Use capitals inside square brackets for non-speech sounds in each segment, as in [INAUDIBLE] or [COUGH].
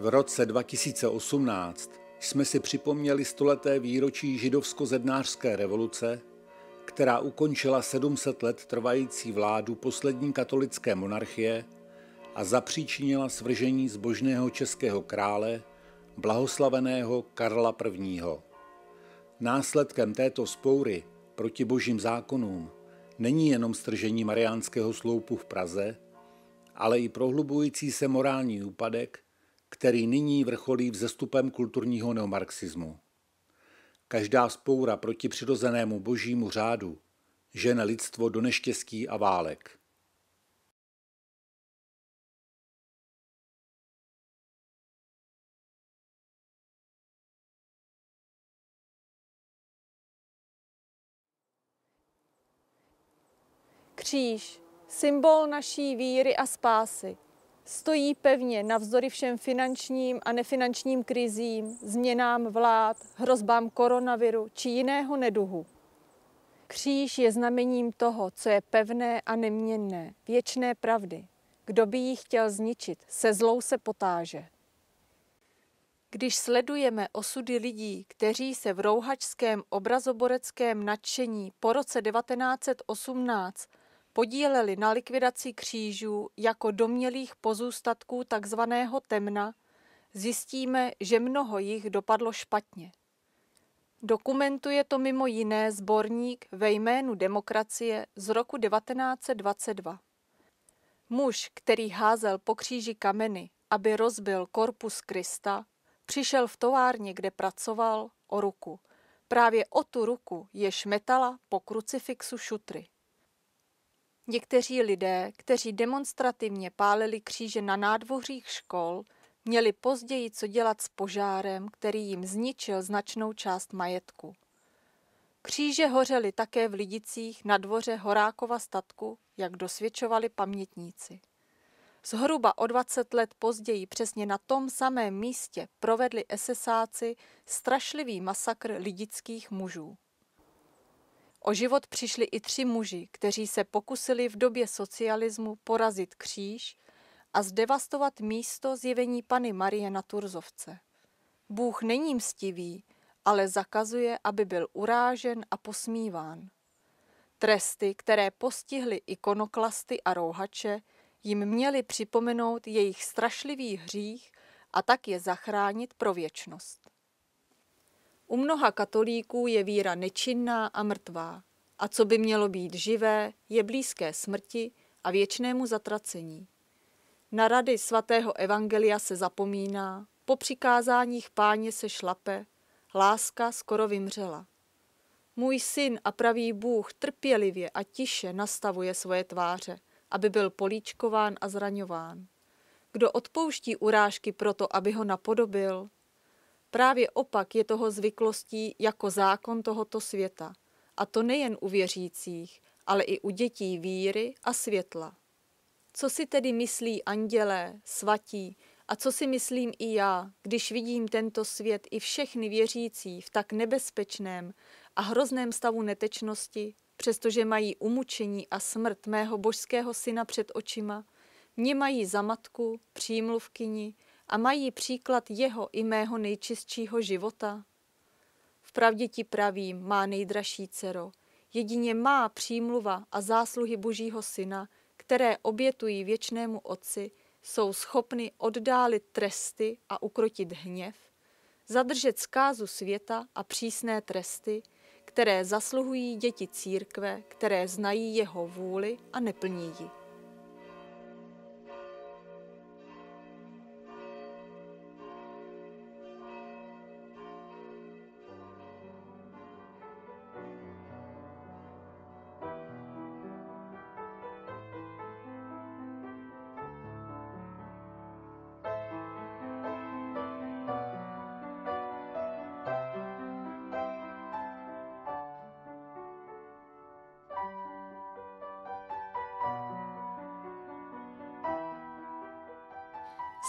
V roce 2018 jsme si připomněli stoleté výročí židovsko-zednářské revoluce, která ukončila 700 let trvající vládu poslední katolické monarchie a zapříčinila svržení zbožného českého krále, blahoslaveného Karla I. Následkem této spoury proti božím zákonům není jenom stržení Mariánského sloupu v Praze, ale i prohlubující se morální úpadek, který nyní vrcholí vzestupem kulturního neomarxismu. Každá spoura proti přirozenému božímu řádu žene lidstvo do neštěstí a válek. Kříž, symbol naší víry a spásy, stojí pevně navzdory všem finančním a nefinančním krizím, změnám vlád, hrozbám koronaviru či jiného neduhu. Kříž je znamením toho, co je pevné a neměnné, věčné pravdy. Kdo by ji chtěl zničit, se zlou se potáže. Když sledujeme osudy lidí, kteří se v rouhačském obrazoboreckém nadšení po roce 1918 podíleli na likvidaci křížů jako domělých pozůstatků takzvaného temna, zjistíme, že mnoho jich dopadlo špatně. Dokumentuje to mimo jiné sborník ve jménu demokracie z roku 1922. Muž, který házel po kříži kameny, aby rozbil korpus Krista, přišel v továrně, kde pracoval, o ruku. Právě o tu ruku jež metala po krucifixu šutry. Někteří lidé, kteří demonstrativně pálili kříže na nádvořích škol, měli později co dělat s požárem, který jim zničil značnou část majetku. Kříže hořely také v Lidicích na dvoře Horákova statku, jak dosvědčovali pamětníci. Zhruba o 20 let později přesně na tom samém místě provedli esesáci strašlivý masakr lidických mužů. O život přišli i tři muži, kteří se pokusili v době socialismu porazit kříž a zdevastovat místo zjevení Pany Marie na Turzovce. Bůh není mstivý, ale zakazuje, aby byl urážen a posmíván. Tresty, které postihly ikonoklasty a rouhače, jim měly připomenout jejich strašlivý hřích a tak je zachránit pro věčnost. U mnoha katolíků je víra nečinná a mrtvá. A co by mělo být živé, je blízké smrti a věčnému zatracení. Na rady svatého evangelia se zapomíná, po přikázáních páně se šlape, láska skoro vymřela. Můj syn a pravý Bůh trpělivě a tiše nastavuje svoje tváře, aby byl políčkován a zraňován. Kdo odpouští urážky proto, aby ho napodobil, Právě opak je toho zvyklostí jako zákon tohoto světa. A to nejen u věřících, ale i u dětí víry a světla. Co si tedy myslí andělé, svatí a co si myslím i já, když vidím tento svět i všechny věřící v tak nebezpečném a hrozném stavu netečnosti, přestože mají umučení a smrt mého božského syna před očima, mě mají za matku, přímluvkyni, a mají příklad jeho i mého nejčistšího života? Vpravdě ti pravím, má nejdražší dcero, jedině má přímluva a zásluhy Božího Syna, které obětují věčnému Otci, jsou schopny oddálit tresty a ukrotit hněv, zadržet zkázu světa a přísné tresty, které zasluhují děti církve, které znají jeho vůli a neplní ji.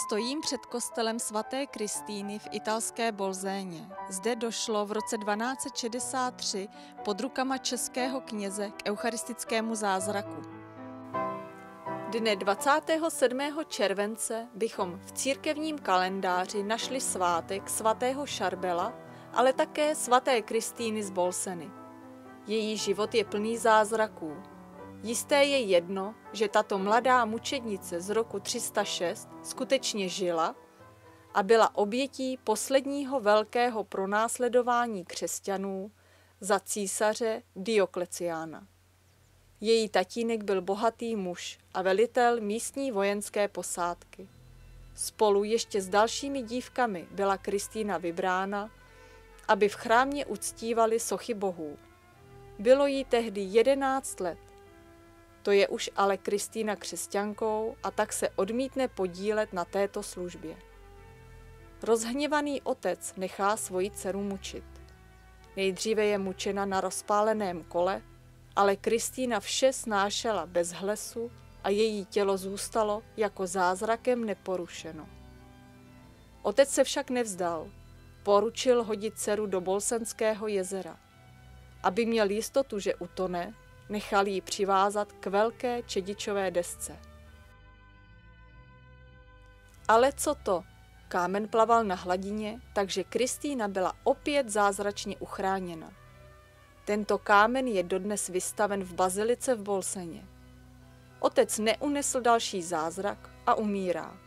Stojím před kostelem svaté Kristýny v italské Bolzéně. Zde došlo v roce 1263 pod rukama českého kněze k eucharistickému zázraku. Dne 27. července bychom v církevním kalendáři našli svátek svatého Šarbela, ale také svaté Kristýny z Bolseny. Její život je plný zázraků. Jisté je jedno, že tato mladá mučednice z roku 306 skutečně žila a byla obětí posledního velkého pronásledování křesťanů za císaře Diokleciána. Její tatínek byl bohatý muž a velitel místní vojenské posádky. Spolu ještě s dalšími dívkami byla Kristýna vybrána, aby v chrámě uctívali sochy bohů. Bylo jí tehdy jedenáct let. To je už ale Kristýna křesťankou a tak se odmítne podílet na této službě. Rozhněvaný otec nechá svoji dceru mučit. Nejdříve je mučena na rozpáleném kole, ale Kristýna vše snášela bez hlesu a její tělo zůstalo jako zázrakem neporušeno. Otec se však nevzdal. Poručil hodit dceru do Bolsenského jezera. Aby měl jistotu, že utone, nechal ji přivázat k velké čedičové desce. Ale co to? Kámen plaval na hladině, takže Kristýna byla opět zázračně uchráněna. Tento kámen je dodnes vystaven v bazilice v Bolseně. Otec neunesl další zázrak a umírá.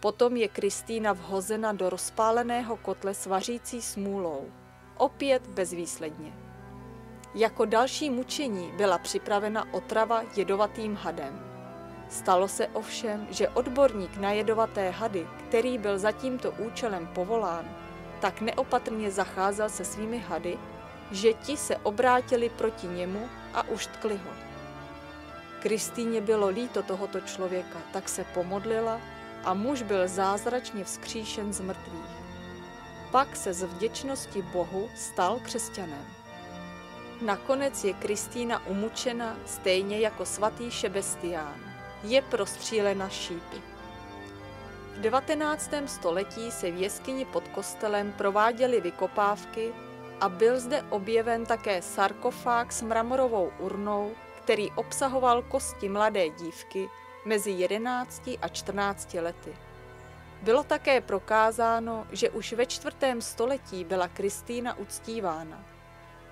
Potom je Kristýna vhozena do rozpáleného kotle s vařící smůlou, opět bezvýsledně. Jako další mučení byla připravena otrava jedovatým hadem. Stalo se ovšem, že odborník na jedovaté hady, který byl za tímto účelem povolán, tak neopatrně zacházel se svými hady, že ti se obrátili proti němu a uštkli ho. Kristýně bylo líto tohoto člověka, tak se pomodlila a muž byl zázračně vzkříšen z mrtvých. Pak se z vděčnosti Bohu stal křesťanem. Nakonec je Kristýna umučena stejně jako svatý Šebestián. Je prostřílena šípy. V 19. století se v jeskyni pod kostelem prováděly vykopávky a byl zde objeven také sarkofág s mramorovou urnou, který obsahoval kosti mladé dívky mezi 11 a 14 lety. Bylo také prokázáno, že už ve čtvrtém století byla Kristýna uctívána.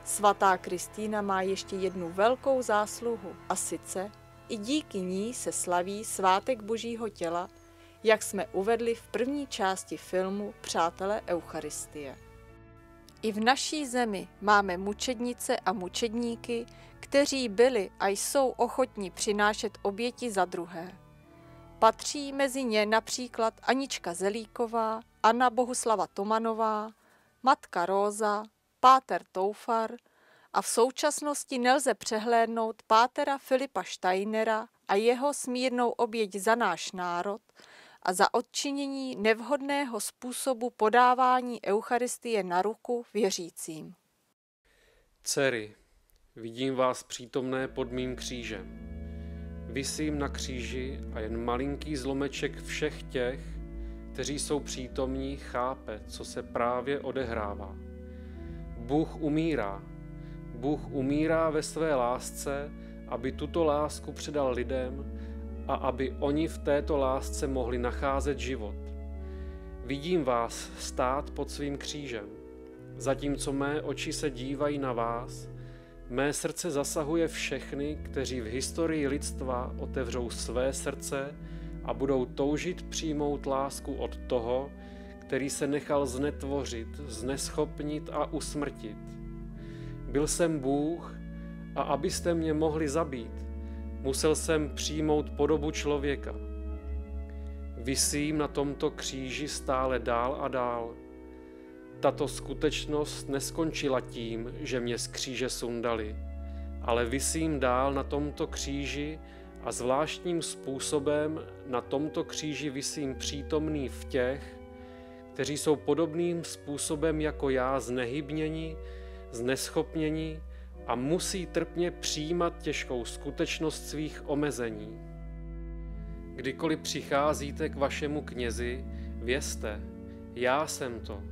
Svatá Kristýna má ještě jednu velkou zásluhu a sice i díky ní se slaví svátek Božího těla, jak jsme uvedli v první části filmu Přátelé Eucharistie. I v naší zemi máme mučednice a mučedníky, kteří byli a jsou ochotní přinášet oběti za druhé. Patří mezi ně například Anička Zelíková, Anna Bohuslava Tomanová, Matka Róza, Páter Toufar a v současnosti nelze přehlédnout Pátera Filipa Steinera a jeho smírnou oběť za náš národ – a za odčinění nevhodného způsobu podávání Eucharistie na ruku věřícím. Dcery, vidím vás přítomné pod mým křížem. Vysím na kříži a jen malinký zlomeček všech těch, kteří jsou přítomní, chápe, co se právě odehrává. Bůh umírá. Bůh umírá ve své lásce, aby tuto lásku předal lidem, a aby oni v této lásce mohli nacházet život. Vidím vás stát pod svým křížem. Zatímco mé oči se dívají na vás, mé srdce zasahuje všechny, kteří v historii lidstva otevřou své srdce a budou toužit přijmout lásku od toho, který se nechal znetvořit, zneschopnit a usmrtit. Byl jsem Bůh a abyste mě mohli zabít, Musel jsem přijmout podobu člověka. Vysím na tomto kříži stále dál a dál. Tato skutečnost neskončila tím, že mě z kříže sundali, ale vysím dál na tomto kříži a zvláštním způsobem na tomto kříži vysím přítomný v těch, kteří jsou podobným způsobem jako já znehybněni, zneschopněni a musí trpně přijímat těžkou skutečnost svých omezení. Kdykoliv přicházíte k vašemu knězi, vězte, já jsem to.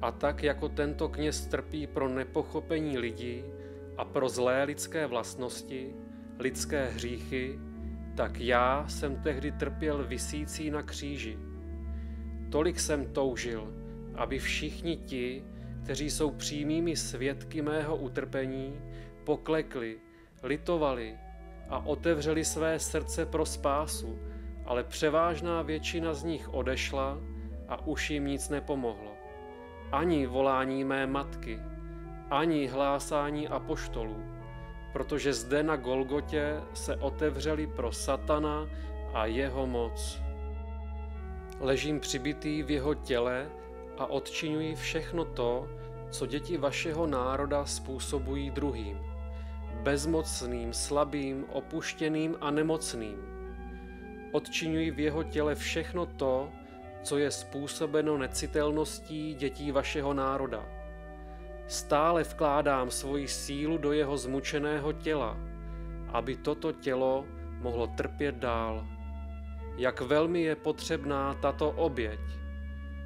A tak jako tento kněz trpí pro nepochopení lidí a pro zlé lidské vlastnosti, lidské hříchy, tak já jsem tehdy trpěl visící na kříži. Tolik jsem toužil, aby všichni ti, kteří jsou přímými svědky mého utrpení, poklekli, litovali a otevřeli své srdce pro spásu, ale převážná většina z nich odešla a už jim nic nepomohlo. Ani volání mé matky, ani hlásání apoštolů, protože zde na Golgotě se otevřeli pro satana a jeho moc. Ležím přibitý v jeho těle a odčiňuji všechno to, co děti vašeho národa způsobují druhým. Bezmocným, slabým, opuštěným a nemocným. Odčiňuji v jeho těle všechno to, co je způsobeno necitelností dětí vašeho národa. Stále vkládám svoji sílu do jeho zmučeného těla, aby toto tělo mohlo trpět dál. Jak velmi je potřebná tato oběť,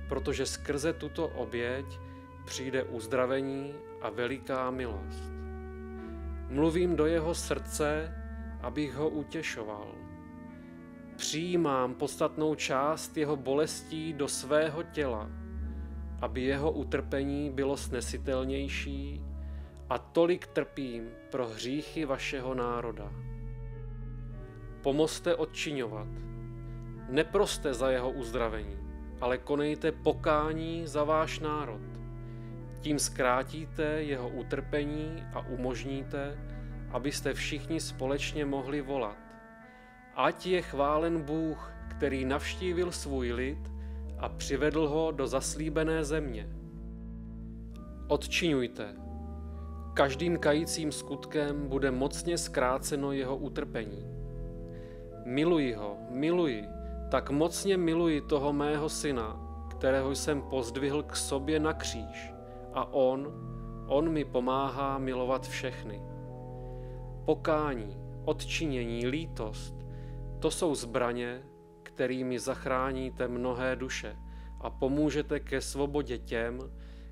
protože skrze tuto oběť přijde uzdravení a veliká milost. Mluvím do jeho srdce, abych ho utěšoval. Přijímám podstatnou část jeho bolestí do svého těla, aby jeho utrpení bylo snesitelnější a tolik trpím pro hříchy vašeho národa. Pomozte odčiňovat. Neproste za jeho uzdravení, ale konejte pokání za váš národ. Tím zkrátíte jeho utrpení a umožníte, abyste všichni společně mohli volat. Ať je chválen Bůh, který navštívil svůj lid a přivedl ho do zaslíbené země. Odčiňujte. Každým kajícím skutkem bude mocně zkráceno jeho utrpení. Miluji ho, miluji, tak mocně miluji toho mého syna, kterého jsem pozdvihl k sobě na kříž a on, on mi pomáhá milovat všechny. Pokání, odčinění, lítost, to jsou zbraně, kterými zachráníte mnohé duše a pomůžete ke svobodě těm,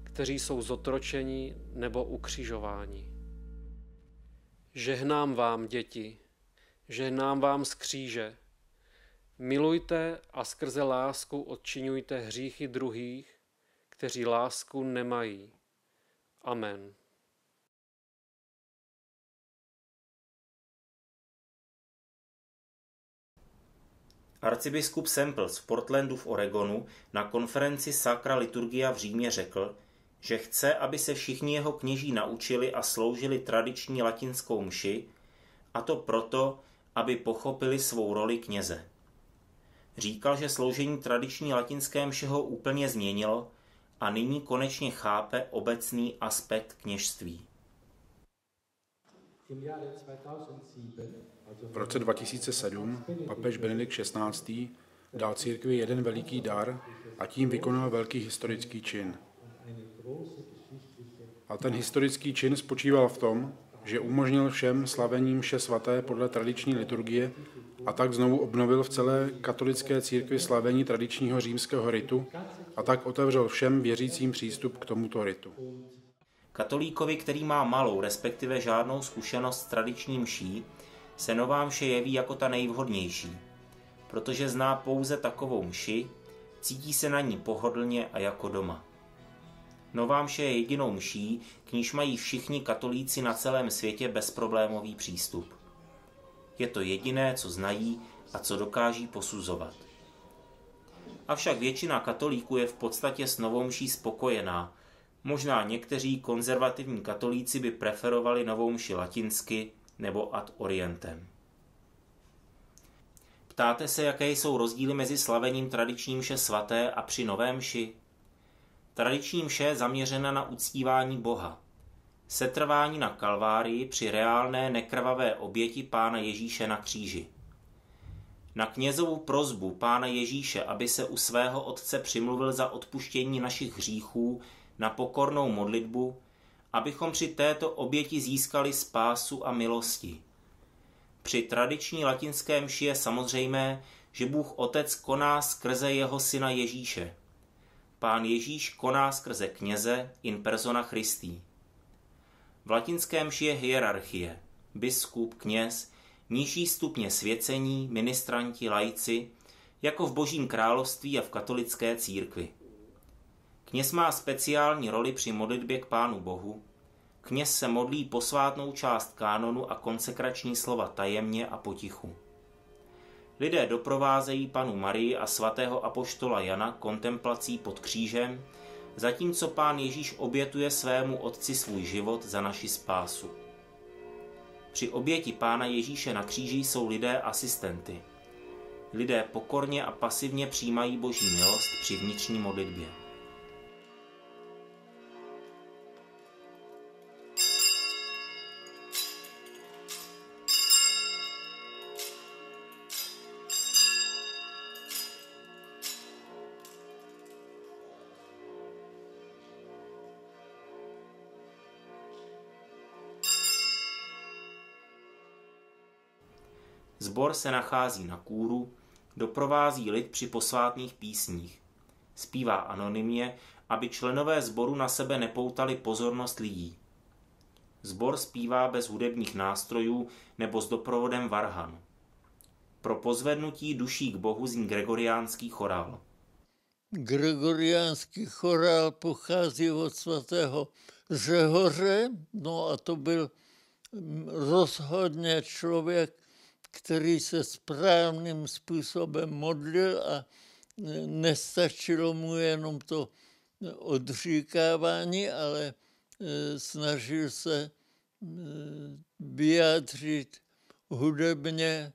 kteří jsou zotročeni nebo ukřižováni. Žehnám vám, děti, žehnám vám z kříže. Milujte a skrze lásku odčinujte hříchy druhých, kteří lásku nemají. Amen. Arcibiskup Semple z Portlandu v Oregonu na konferenci Sacra Liturgia v Římě řekl, že chce, aby se všichni jeho kněží naučili a sloužili tradiční latinskou mši, a to proto, aby pochopili svou roli kněze. Říkal, že sloužení tradiční latinské mše ho úplně změnilo a nyní konečně chápe obecný aspekt kněžství. V roce 2007 papež Benedikt XVI. dal církvi jeden veliký dar a tím vykonal velký historický čin. A ten historický čin spočíval v tom, že umožnil všem slavením vše svaté podle tradiční liturgie a tak znovu obnovil v celé katolické církvi slavení tradičního římského ritu a tak otevřel všem věřícím přístup k tomuto ritu. Katolíkovi, který má malou, respektive žádnou zkušenost s tradičním mší, se nová mše jeví jako ta nejvhodnější, protože zná pouze takovou mši, cítí se na ní pohodlně a jako doma. Nová mše je jedinou mší, k níž mají všichni katolíci na celém světě bezproblémový přístup. Je to jediné, co znají a co dokáží posuzovat. Avšak většina katolíků je v podstatě s novou mší spokojená. Možná někteří konzervativní katolíci by preferovali novou mši latinsky nebo ad orientem. Ptáte se, jaké jsou rozdíly mezi slavením tradiční mše svaté a při nové mši? Tradiční mše je zaměřena na uctívání Boha. Setrvání na kalvárii při reálné nekrvavé oběti Pána Ježíše na kříži. Na knězovu prozbu Pána Ježíše, aby se u svého Otce přimluvil za odpuštění našich hříchů, na pokornou modlitbu, abychom při této oběti získali spásu a milosti. Při tradiční latinské mši je samozřejmé, že Bůh Otec koná skrze jeho syna Ježíše. Pán Ježíš koná skrze kněze in persona Christi. V latinské mši je hierarchie, biskup, kněz, nižší stupně svěcení, ministranti, lajci, jako v Božím království a v katolické církvi. Kněz má speciální roli při modlitbě k Pánu Bohu. Kněz se modlí posvátnou část kánonu a konsekrační slova tajemně a potichu. Lidé doprovázejí panu Marii a svatého apoštola Jana kontemplací pod křížem, zatímco pán Ježíš obětuje svému otci svůj život za naši spásu. Při oběti pána Ježíše na kříži jsou lidé asistenty. Lidé pokorně a pasivně přijímají boží milost při vnitřní modlitbě. Zbor se nachází na kůru, doprovází lid při posvátných písních. Zpívá anonymně, aby členové sboru na sebe nepoutali pozornost lidí. Zbor zpívá bez hudebních nástrojů nebo s doprovodem varhan. Pro pozvednutí duší k Bohu zní gregoriánský chorál. Gregoriánský chorál pochází od svatého Řehoře, no a to byl rozhodně člověk, který se správným způsobem modlil a nestačilo mu jenom to odříkávání, ale e, snažil se e, vyjádřit hudebně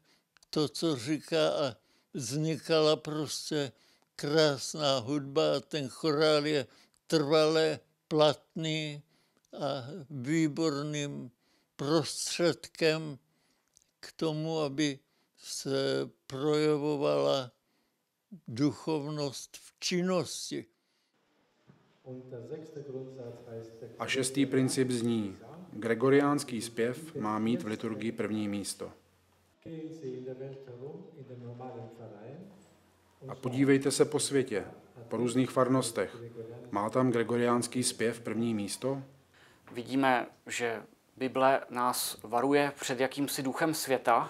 to, co říká a vznikala prostě krásná hudba a ten chorál je trvale platný a výborným prostředkem k tomu, aby se projevovala duchovnost v činnosti. A šestý princip zní, gregoriánský zpěv má mít v liturgii první místo. A podívejte se po světě, po různých farnostech. Má tam gregoriánský zpěv první místo? Vidíme, že Bible nás varuje před jakýmsi duchem světa,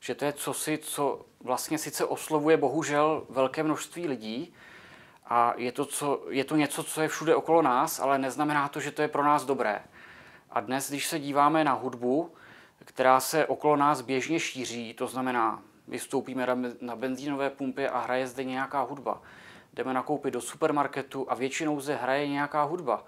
že to je cosi, co vlastně sice oslovuje bohužel velké množství lidí a je to, co, je to něco, co je všude okolo nás, ale neznamená to, že to je pro nás dobré. A dnes, když se díváme na hudbu, která se okolo nás běžně šíří, to znamená, vystoupíme na benzínové pumpě a hraje zde nějaká hudba. Jdeme nakoupit do supermarketu a většinou zde hraje nějaká hudba.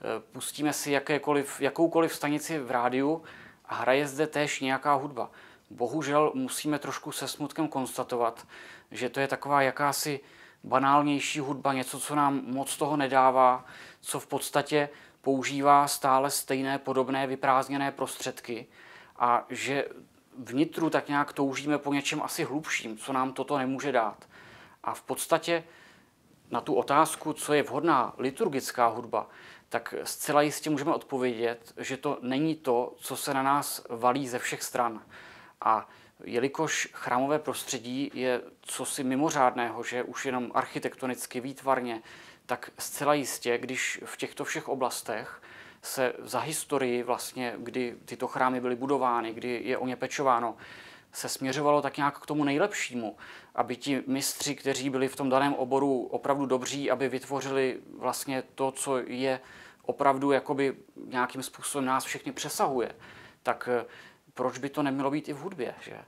Eh, pustíme si jakékoliv, jakoukoliv stanici v rádiu a hraje zde též nějaká hudba. Bohužel musíme trošku se smutkem konstatovat, že to je taková jakási banálnější hudba, něco, co nám moc toho nedává, co v podstatě používá stále stejné podobné vyprázdněné prostředky a že vnitru tak nějak toužíme po něčem asi hlubším, co nám toto nemůže dát. A v podstatě na tu otázku, co je vhodná liturgická hudba, tak zcela jistě můžeme odpovědět, že to není to, co se na nás valí ze všech stran. A jelikož chrámové prostředí je cosi mimořádného, že už jenom architektonicky, výtvarně, tak zcela jistě, když v těchto všech oblastech se za historii vlastně, kdy tyto chrámy byly budovány, kdy je o ně pečováno, se směřovalo tak nějak k tomu nejlepšímu, aby ti mistři, kteří byli v tom daném oboru opravdu dobří, aby vytvořili vlastně to, co je opravdu jakoby nějakým způsobem nás všechny přesahuje, tak eh, proč by to nemělo být i v hudbě? Že?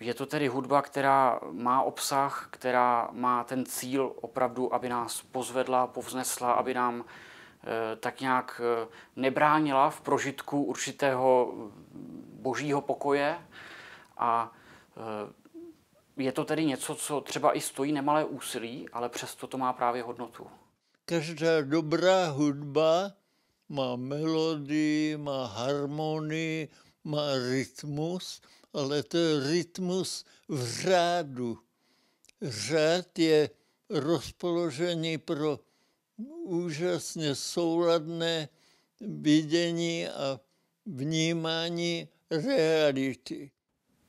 Je to tedy hudba, která má obsah, která má ten cíl opravdu, aby nás pozvedla, povznesla, aby nám e, tak nějak e, nebránila v prožitku určitého božího pokoje a je to tedy něco, co třeba i stojí nemalé úsilí, ale přesto to má právě hodnotu každá dobrá hudba má melodii, má harmonii, má rytmus, ale to je rytmus v řádu. Řád je rozpoložení pro úžasně souladné vidění a vnímání reality.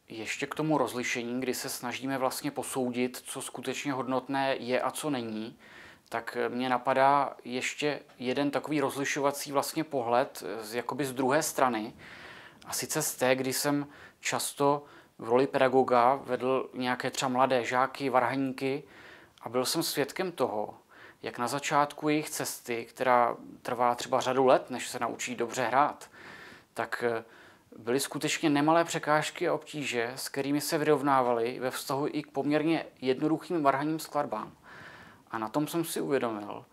Ještě k tomu rozlišení, kdy se snažíme vlastně posoudit, co skutečně hodnotné je a co není, tak mě napadá ještě jeden takový rozlišovací vlastně pohled z, jakoby z druhé strany. A sice z té, kdy jsem často v roli pedagoga vedl nějaké třeba mladé žáky, varhaníky a byl jsem svědkem toho, jak na začátku jejich cesty, která trvá třeba řadu let, než se naučí dobře hrát, tak eh, byly skutečně nemalé překážky a obtíže, s kterými se vyrovnávali ve vztahu i k poměrně jednoduchým varhaním skladbám. A na tom jsem si uvědomil,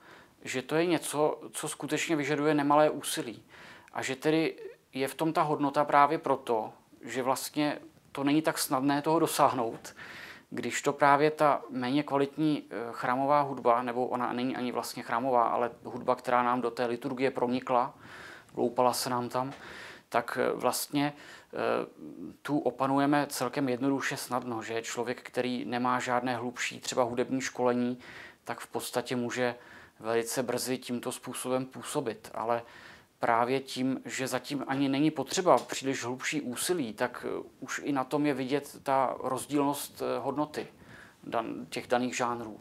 že to je něco, co skutečně vyžaduje nemalé úsilí. A že tedy je v tom ta hodnota právě proto, že vlastně to není tak snadné toho dosáhnout, když to právě ta méně kvalitní eh, chrámová hudba, nebo ona není ani vlastně chrámová, ale hudba, která nám do té liturgie pronikla, vloupala se nám tam, tak eh, vlastně eh, tu opanujeme celkem jednoduše snadno, že člověk, který nemá žádné hlubší třeba hudební školení, tak v podstatě může velice brzy tímto způsobem působit. Ale právě tím, že zatím ani není potřeba příliš hlubší úsilí, tak eh, už i na tom je vidět ta rozdílnost hodnoty těch daných žánrů.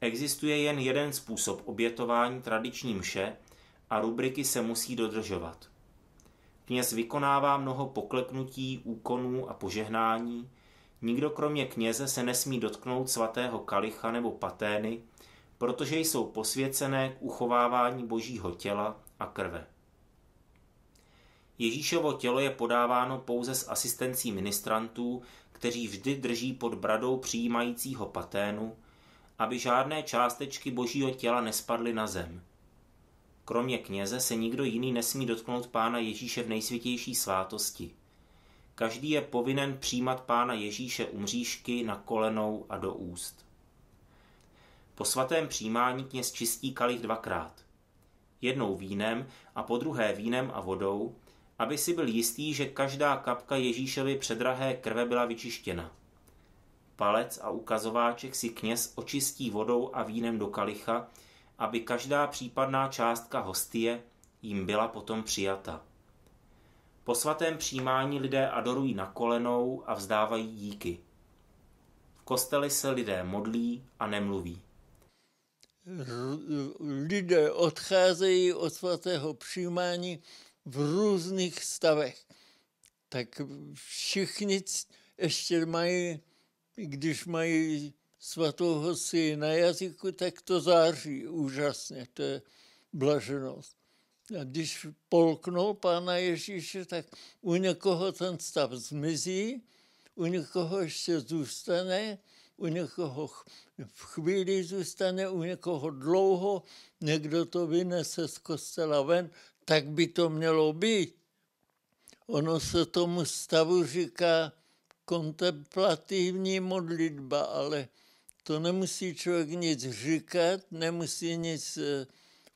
Existuje jen jeden způsob obětování tradiční mše, a rubriky se musí dodržovat. Kněz vykonává mnoho pokleknutí, úkonů a požehnání, nikdo kromě kněze se nesmí dotknout svatého kalicha nebo patény, protože jsou posvěcené k uchovávání božího těla a krve. Ježíšovo tělo je podáváno pouze s asistencí ministrantů, kteří vždy drží pod bradou přijímajícího paténu, aby žádné částečky božího těla nespadly na zem – Kromě kněze se nikdo jiný nesmí dotknout pána Ježíše v nejsvětější svátosti. Každý je povinen přijímat pána Ježíše u mřížky, na kolenou a do úst. Po svatém přijímání kněz čistí kalich dvakrát. Jednou vínem a po druhé vínem a vodou, aby si byl jistý, že každá kapka Ježíšovy předrahé krve byla vyčištěna. Palec a ukazováček si kněz očistí vodou a vínem do kalicha, aby každá případná částka hostie jim byla potom přijata. Po svatém přijímání lidé adorují na kolenou a vzdávají díky. V kosteli se lidé modlí a nemluví. Lidé odcházejí od svatého přijímání v různých stavech. Tak všichni ještě mají, když mají svatou si na jazyku, tak to září úžasně, to je blaženost. Když polknou Pána Ježíše, tak u někoho ten stav zmizí, u někoho ještě zůstane, u někoho v chvíli zůstane, u někoho dlouho, někdo to vynese z kostela ven, tak by to mělo být. Ono se tomu stavu říká kontemplativní modlitba, ale to nemusí člověk nic říkat, nemusí nic eh,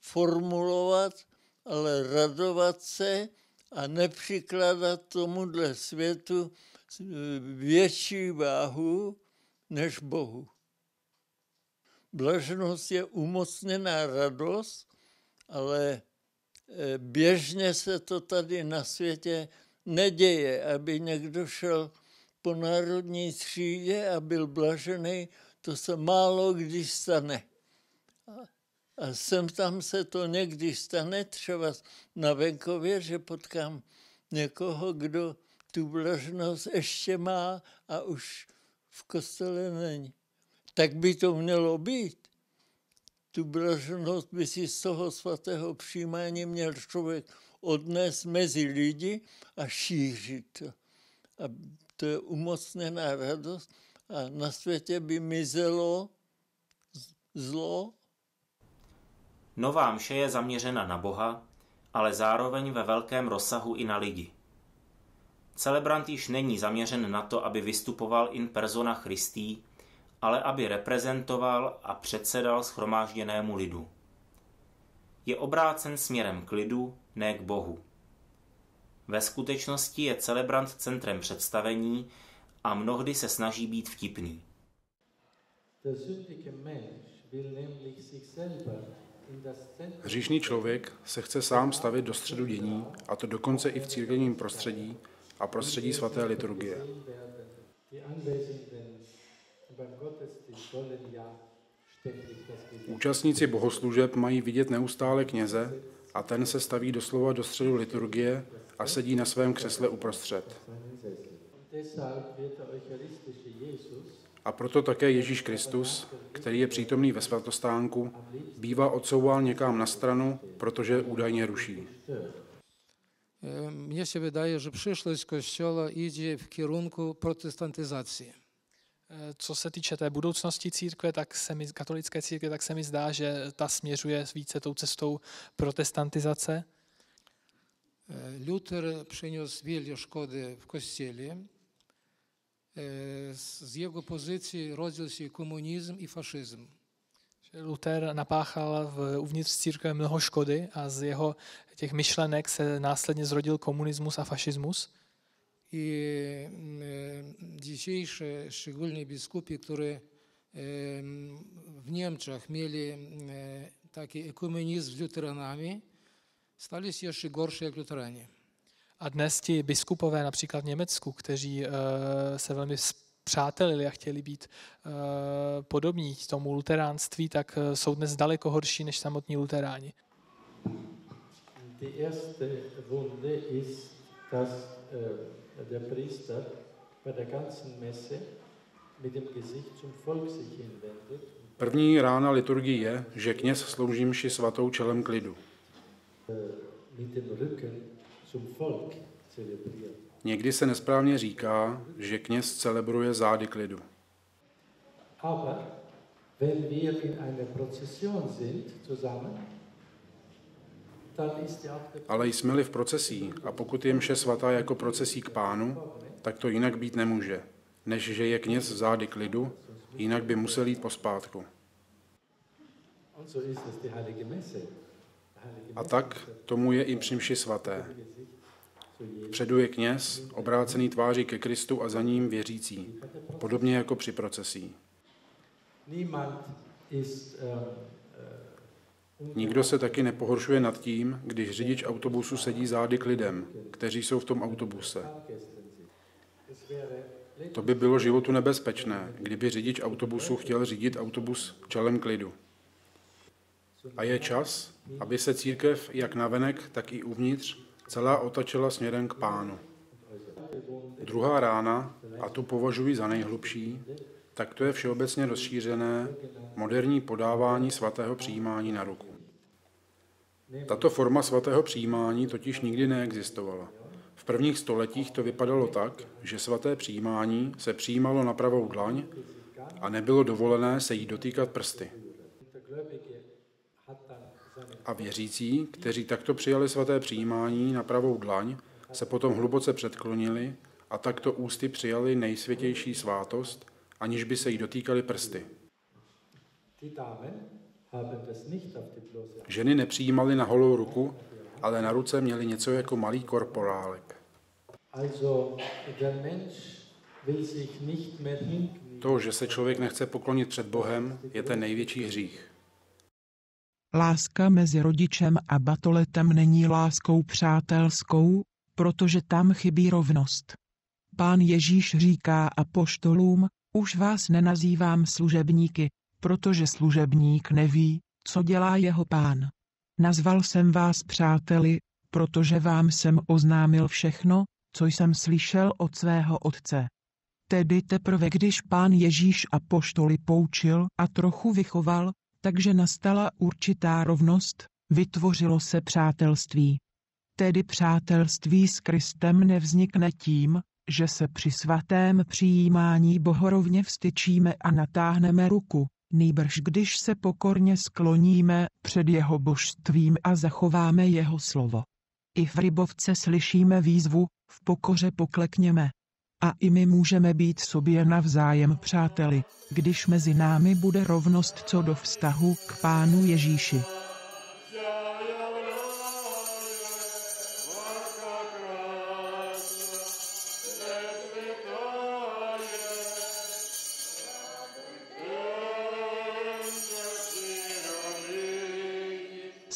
formulovat, ale radovat se a nepřikládat tomuhle světu eh, větší váhu než Bohu. Blaženost je umocněná radost, ale eh, běžně se to tady na světě neděje, aby někdo šel po národní třídě a byl blažený to se málo kdy stane. A sem tam se to někdy stane, třeba na venkově, že potkám někoho, kdo tu vlažnost ještě má a už v kostele není. Tak by to mělo být. Tu blaženost by si z toho svatého přijímání měl člověk odnést mezi lidi a šířit to. A to je umocněná radost, a na světě by mizelo zlo. Nová mše je zaměřena na Boha, ale zároveň ve velkém rozsahu i na lidi. Celebrant již není zaměřen na to, aby vystupoval in persona Christi, ale aby reprezentoval a předsedal schromážděnému lidu. Je obrácen směrem k lidu, ne k Bohu. Ve skutečnosti je celebrant centrem představení a mnohdy se snaží být vtipný. Hříšný člověk se chce sám stavit do středu dění, a to dokonce i v církevním prostředí a prostředí svaté liturgie. Účastníci bohoslužeb mají vidět neustále kněze a ten se staví doslova do středu liturgie a sedí na svém křesle uprostřed. A proto také Ježíš Kristus, který je přítomný ve svatostánku, bývá odsouván někam na stranu, protože údajně ruší. Mnie się wydaje, że przyszłość Kościoła idzie w kierunku protestantyzacji. Co se týče té budoucnosti církve, tak se mi, katolické církve, tak se mi zdá, že ta směřuje více tou cestou protestantizace. Luther przyniósł wiele szkody w Kościele. Z jego pozycji rodził się komunizm i faszyzm. Luther napáchal v, uvnitř církve mnoho škody a z jeho těch myšlenek se následně zrodil komunismus a fašismus. I dzisiejsze, szczególnie biskupi, które w Niemczech mieli taki ekumenizm z luteranami, stali się jeszcze gorsi jak luterani. A dnes ti biskupové například v Německu, kteří uh, se velmi přátelili a chtěli být uh, podobní tomu luteránství, tak uh, jsou dnes daleko horší než samotní luteráni. Die erste Wunde ist, dass äh, der Priester bei der ganzen Messe mit dem Gesicht zum Volk sich hinwendet. První rána liturgie je, že kněz slouží mši svatou čelem k lidu. Mit dem Rücken. Někdy se nesprávně říká, že kněz celebruje zády k lidu. Aber wenn wir in einer Prozession sind zusammen, dann ist ja auch der Ale jsme-li v procesí a pokud je mše svatá jako procesí k pánu, tak to jinak být nemůže, než že je kněz zády k lidu, jinak by musel jít pospátku. A tak tomu je i při mši svaté. Předu je kněz, obrácený tváří ke Kristu a za ním věřící, podobně jako při procesí. Ist ähm, Nikdo se taky nepohoršuje nad tím, když řidič autobusu sedí zády k lidem, kteří jsou v tom autobuse. To by bylo životu nebezpečné, kdyby řidič autobusu chtěl řídit autobus čelem k lidu. A je čas, aby se církev jak navenek, tak i uvnitř celá otačila směrem k pánu. Druhá rána, a tu považuji za nejhlubší, tak to je všeobecně rozšířené moderní podávání svatého přijímání na ruku. Tato forma svatého přijímání totiž nikdy neexistovala. V prvních stoletích to vypadalo tak, že svaté přijímání se přijímalo na pravou dlaň a nebylo dovolené se jí dotýkat prsty. A věřící, kteří takto přijali svaté přijímání na pravou dlaň, se potom hluboce předklonili a takto ústy přijali nejsvětější svátost, aniž by se jí dotýkali prsty. Ženy nepřijímaly na holou ruku, ale na ruce měly něco jako malý korporálek. To, že se člověk nechce poklonit před Bohem, je ten největší hřích. Láska mezi rodičem a batoletem není láskou přátelskou, protože tam chybí rovnost. Pán Ježíš říká apoštolům, už vás nenazývám služebníky, protože služebník neví, co dělá jeho pán. Nazval jsem vás přáteli, protože vám jsem oznámil všechno, co jsem slyšel od svého otce. Tedy teprve když pán Ježíš apoštoly poučil a trochu vychoval, takže nastala určitá rovnost, vytvořilo se přátelství. Tedy přátelství s Kristem nevznikne tím, že se při svatém přijímání bohorovně vstyčíme a natáhneme ruku, nýbrž když se pokorně skloníme před jeho božstvím a zachováme jeho slovo. I v rybovce slyšíme výzvu, v pokoře poklekněme. A i my můžeme být sobě navzájem přáteli, když mezi námi bude rovnost co do vztahu k Pánu Ježíši.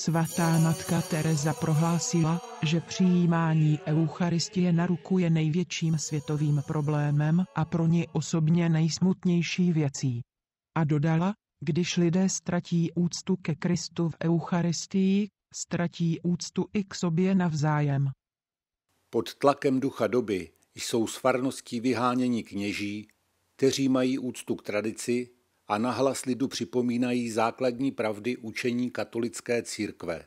Svatá matka Teresa prohlásila, že přijímání Eucharistie na ruku je největším světovým problémem a pro ní osobně nejsmutnější věcí. A dodala, když lidé ztratí úctu ke Kristu v Eucharistii, ztratí úctu i k sobě navzájem. Pod tlakem ducha doby jsou s farností vyháněni kněží, kteří mají úctu k tradici a nahlas lidu připomínají základní pravdy učení katolické církve.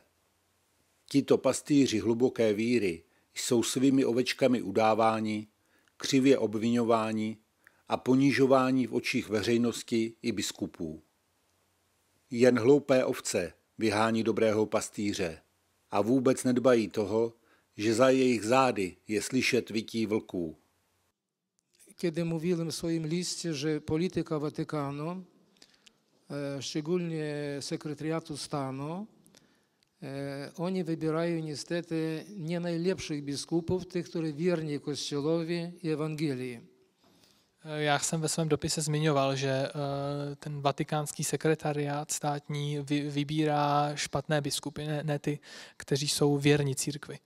Tito pastýři hluboké víry jsou svými ovečkami udáváni, křivě obvinováni a ponižováni v očích veřejnosti i biskupů. Jen hloupé ovce vyhání dobrého pastýře a vůbec nedbají toho, že za jejich zády je slyšet vytí vlků. Kiedy mówiłem w swoim liście, że polityka Watykanu, e, szczególnie sekretariatu stanu, oni wybierają niestety nie najlepszych biskupów, tych, którzy wierni Kościołowi i Ewangelii. Já jsem ve svém dopise zmiňoval, že eh, ten vatikánský sekretariát státní vy, vybírá špatné biskupy, ne, ne ty, kteří jsou věrni církvi.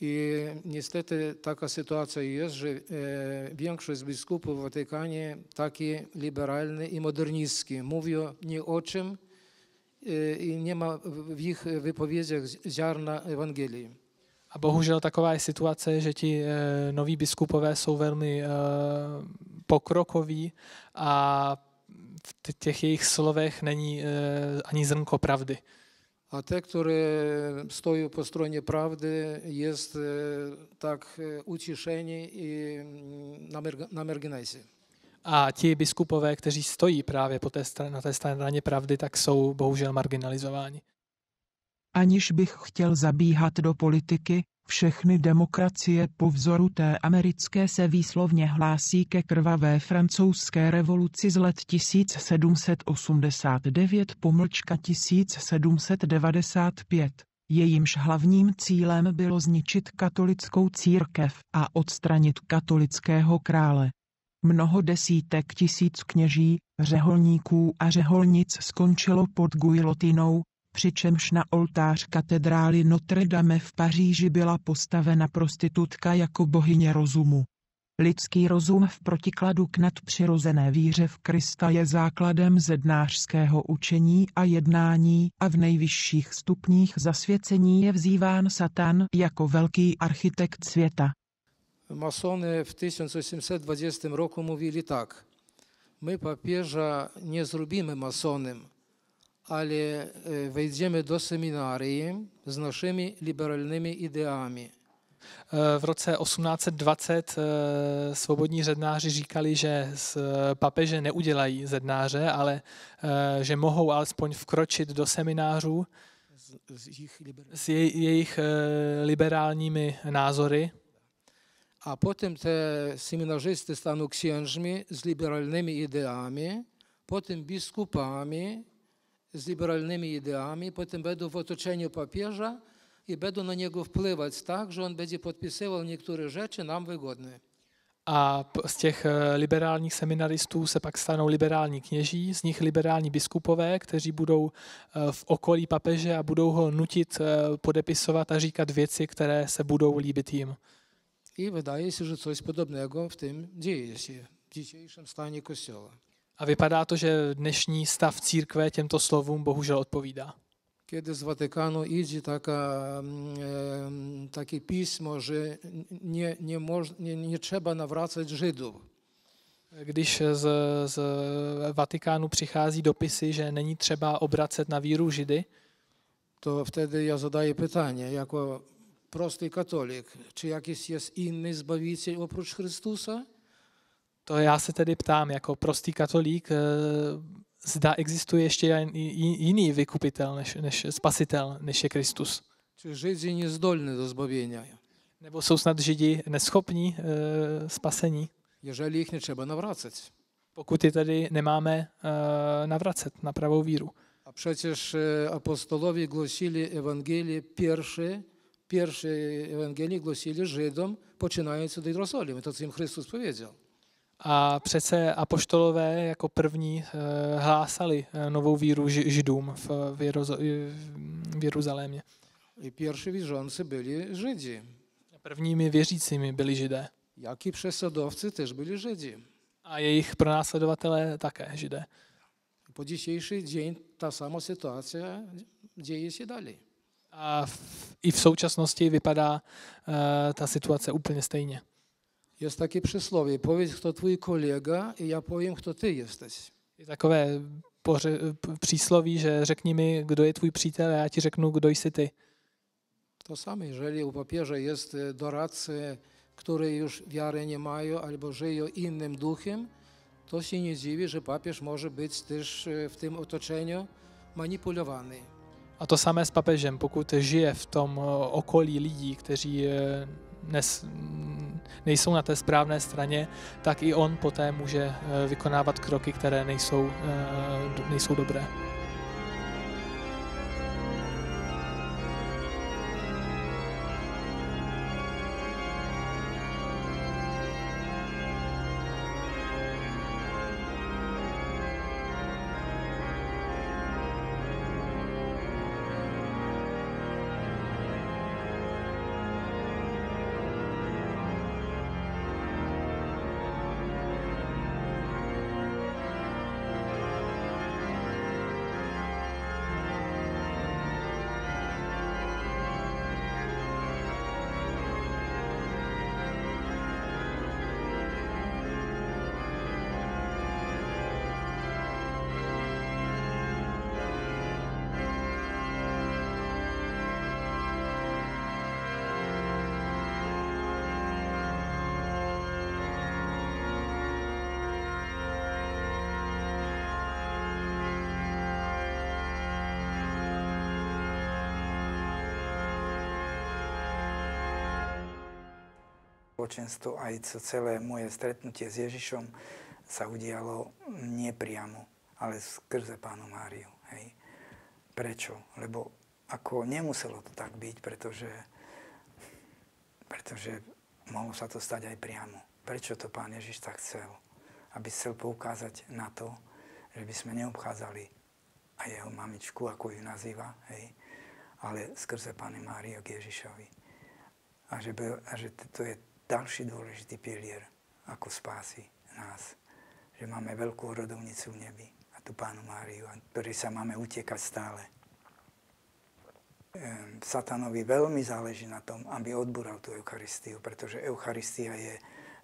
I niestety taka sytuacja jest, że większość biskupów w Watykanie taki liberalny i modernistski. Mówią nie o czym i nie ma w ich wypowiedziach ziarna Ewangelii. A bohužel taková je situace, že ti e, noví biskupové jsou velmi e, pokrokoví a v těch jejich slovech není e, ani zrnko pravdy. A te, które stoją po stronie prawdy, jest tak uciszeni i na, marginesie. A ti biskupové, kteří stojí právě po té stran- na té straně pravdy, tak jsou bohužel marginalizováni. Aniž bych chtěl zabíhat do politiky, všechny demokracie po vzoru té americké se výslovně hlásí ke krvavé francouzské revoluci z let 1789 pomlčka 1795. Jejímž hlavním cílem bylo zničit katolickou církev a odstranit katolického krále. Mnoho desítek tisíc kněží, řeholníků a řeholnic skončilo pod guilotinou, přičemž na oltář katedrály Notre Dame v Paříži byla postavena prostitutka jako bohyně rozumu. Lidský rozum v protikladu k nadpřirozené víře v Krista je základem zednářského učení a jednání a v nejvyšších stupních zasvěcení je vzýván Satan jako velký architekt světa. Masony w 1820 roku mówili tak. My papieża nie zrobimy masonem, ale e, wejdziemy do seminarii z naszymi liberalnymi ideami. E, V roce 1820 e, svobodní zednáři říkali, že z papeže neudělají zednáře, ale e, že mohou alespoň vkročit do seminářů s jej, jejich e, liberálními názory. A potem te seminarzysty staną księżmi z liberalnymi ideami, potem biskupami z liberalnymi ideami, potem będą w otoczeniu papieża i będą na niego wpływać tak, że on będzie podpisywał niektóre rzeczy nam wygodne. A z těch liberálních seminaristů se pak stanou liberální kněží, z nich liberální biskupové, kteří budou e, v okolí papeže a budou ho nutit e, podepisovat a říkat věci, které se budou líbit jim. I wydaje się, że coś podobnego w tym dzieje się w dzisiejszym stanie Kościoła. A vypadá to, že dnešní stav církve těmto slovům bohužel odpovídá. Kiedy z Watykanu idzie taka, mm, em, takie pismo, że nie, nie, moż, nie, nie trzeba nawracać Żydów, Když z, z Vatikánu přichází dopisy, že není třeba obracet na víru Židy, to wtedy ja zadaję pytanie, jako prosty katolik, czy jakiś jest inny Zbawiciel oprócz Chrystusa? To já se tedy ptám jako prostý katolík, eh, zda existuje ještě jiný vykupitel než, než spasitel, než je Kristus. Czy Żydzi niezdolni do zbawienia, Nebo jsou snad Židi neschopní e, spasení, jeżeli ich nie trzeba nawracać? pokud je tedy nemáme e, navracet na pravou víru. A przecież e, apostolowie głosili Ewangelię pierwsze, pierwsze Ewangelii głosili Żydom, poczynając od Jerozolimy, to co im Chrystus powiedział. A přece apoštolové jako první e, hlásali e, novou víru ži- Židům v, Jerozo, v Jeruzalémě. I pierwsi wierzący byli Żydzi, Prvními věřícími byli Židé. jak i prześladowcy też byli Żydzi. A jejich pronásledovatelé také Židé. Po dzisiejszy dzień ta sama sytuacja dzieje się dalej. A v, i v současnosti vypadá uh, ta situace úplně stejně. Jest takie przysłowie, powiedz kto twój kolega i ja powiem kto ty jesteś. Je takové poře, přísloví, že řekni mi, kdo je tvůj přítel a já ti řeknu, kdo jsi ty. To samo, jeżeli u papieża jest e, doradcy, którzy już wiary nie mają albo żyją innym duchem, to się nie dziwi, że papież może być też e, w tym otoczeniu manipulowany. A to samé s papežem, pokud žije v tom eh, okolí lidí, kteří nes, nejsou na té správné straně, tak i on poté může eh, vykonávat kroky, které nejsou, nejsou dobré. Spoločenstvo, aj celé moje stretnutie s Ježišom sa udialo nepriamo, ale skrze Pánu Máriu. Hej. Prečo? Lebo ako nemuselo to tak byť, pretože, pretože mohlo sa to stať aj priamo. Prečo to Pán Ježiš tak chcel? Aby chcel poukázať na to, že by sme neobchádzali aj jeho mamičku, ako ju nazýva, hej, ale skrze Pány Máriu k Ježišovi. A že, a že to je další dôležitý pilier ako spásy nás. Že máme veľkú rodovnicu v nebi a tu Pánu Máriu, a ktorý sa máme utekať stále. Satanovi veľmi záleží na tom, aby odbúral tú Eucharistiu, pretože Eucharistia je,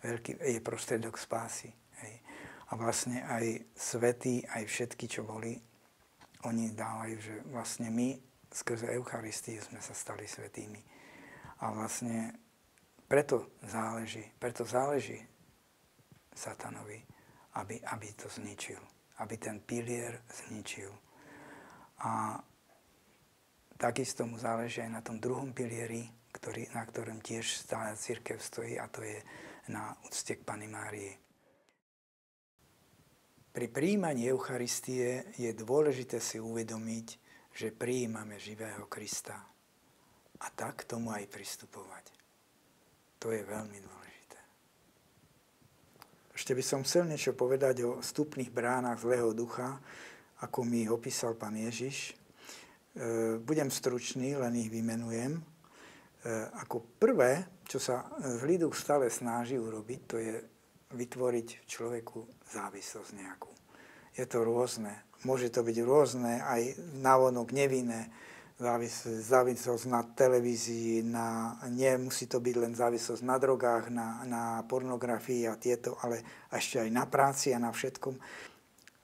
veľký, je prostredok spásy. Hej. A vlastne aj svetí, aj všetky, čo boli, oni dávajú, že vlastne my skrze Eucharistiu sme sa stali svetými. A vlastne preto záleží, preto záleží satanovi, aby, aby to zničil, aby ten pilier zničil. A takisto mu záleží aj na tom druhom pilieri, ktorý, na ktorom tiež stále církev stojí, a to je na úcte k Pany Márii. Pri príjmaní Eucharistie je dôležité si uvedomiť, že prijímame živého Krista. A tak k tomu aj pristupovať. To je veľmi dôležité. Ešte by som chcel niečo povedať o vstupných bránach zlého ducha, ako mi opísal pán Ježiš. E, budem stručný, len ich vymenujem. E, ako prvé, čo sa zlý duch stále snaží urobiť, to je vytvoriť v človeku závislosť nejakú. Je to rôzne. Môže to byť rôzne, aj návonok nevinné závislosť na televízii, na, nemusí to byť len závislosť na drogách, na, na pornografii a tieto, ale ešte aj na práci a na všetkom.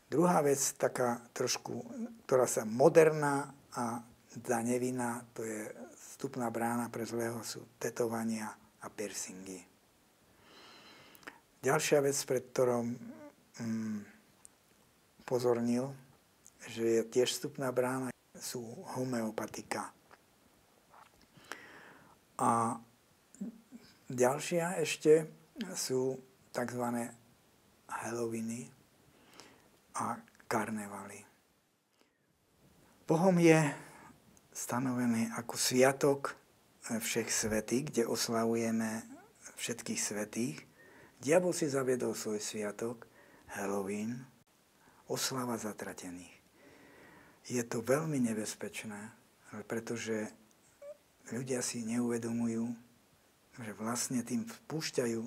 Druhá vec, taká trošku, ktorá sa moderná a za nevinná, to je vstupná brána pre zlého, sú tetovania a piercingy. Ďalšia vec, pred ktorom mm, pozornil, že je tiež vstupná brána, sú homeopatika. A ďalšia ešte sú tzv. Halloweeny a karnevaly. Bohom je stanovený ako sviatok všech svetých, kde oslavujeme všetkých svetých. Diabol si zaviedol svoj sviatok, Halloween, oslava zatratených je to veľmi nebezpečné, pretože ľudia si neuvedomujú, že vlastne tým vpúšťajú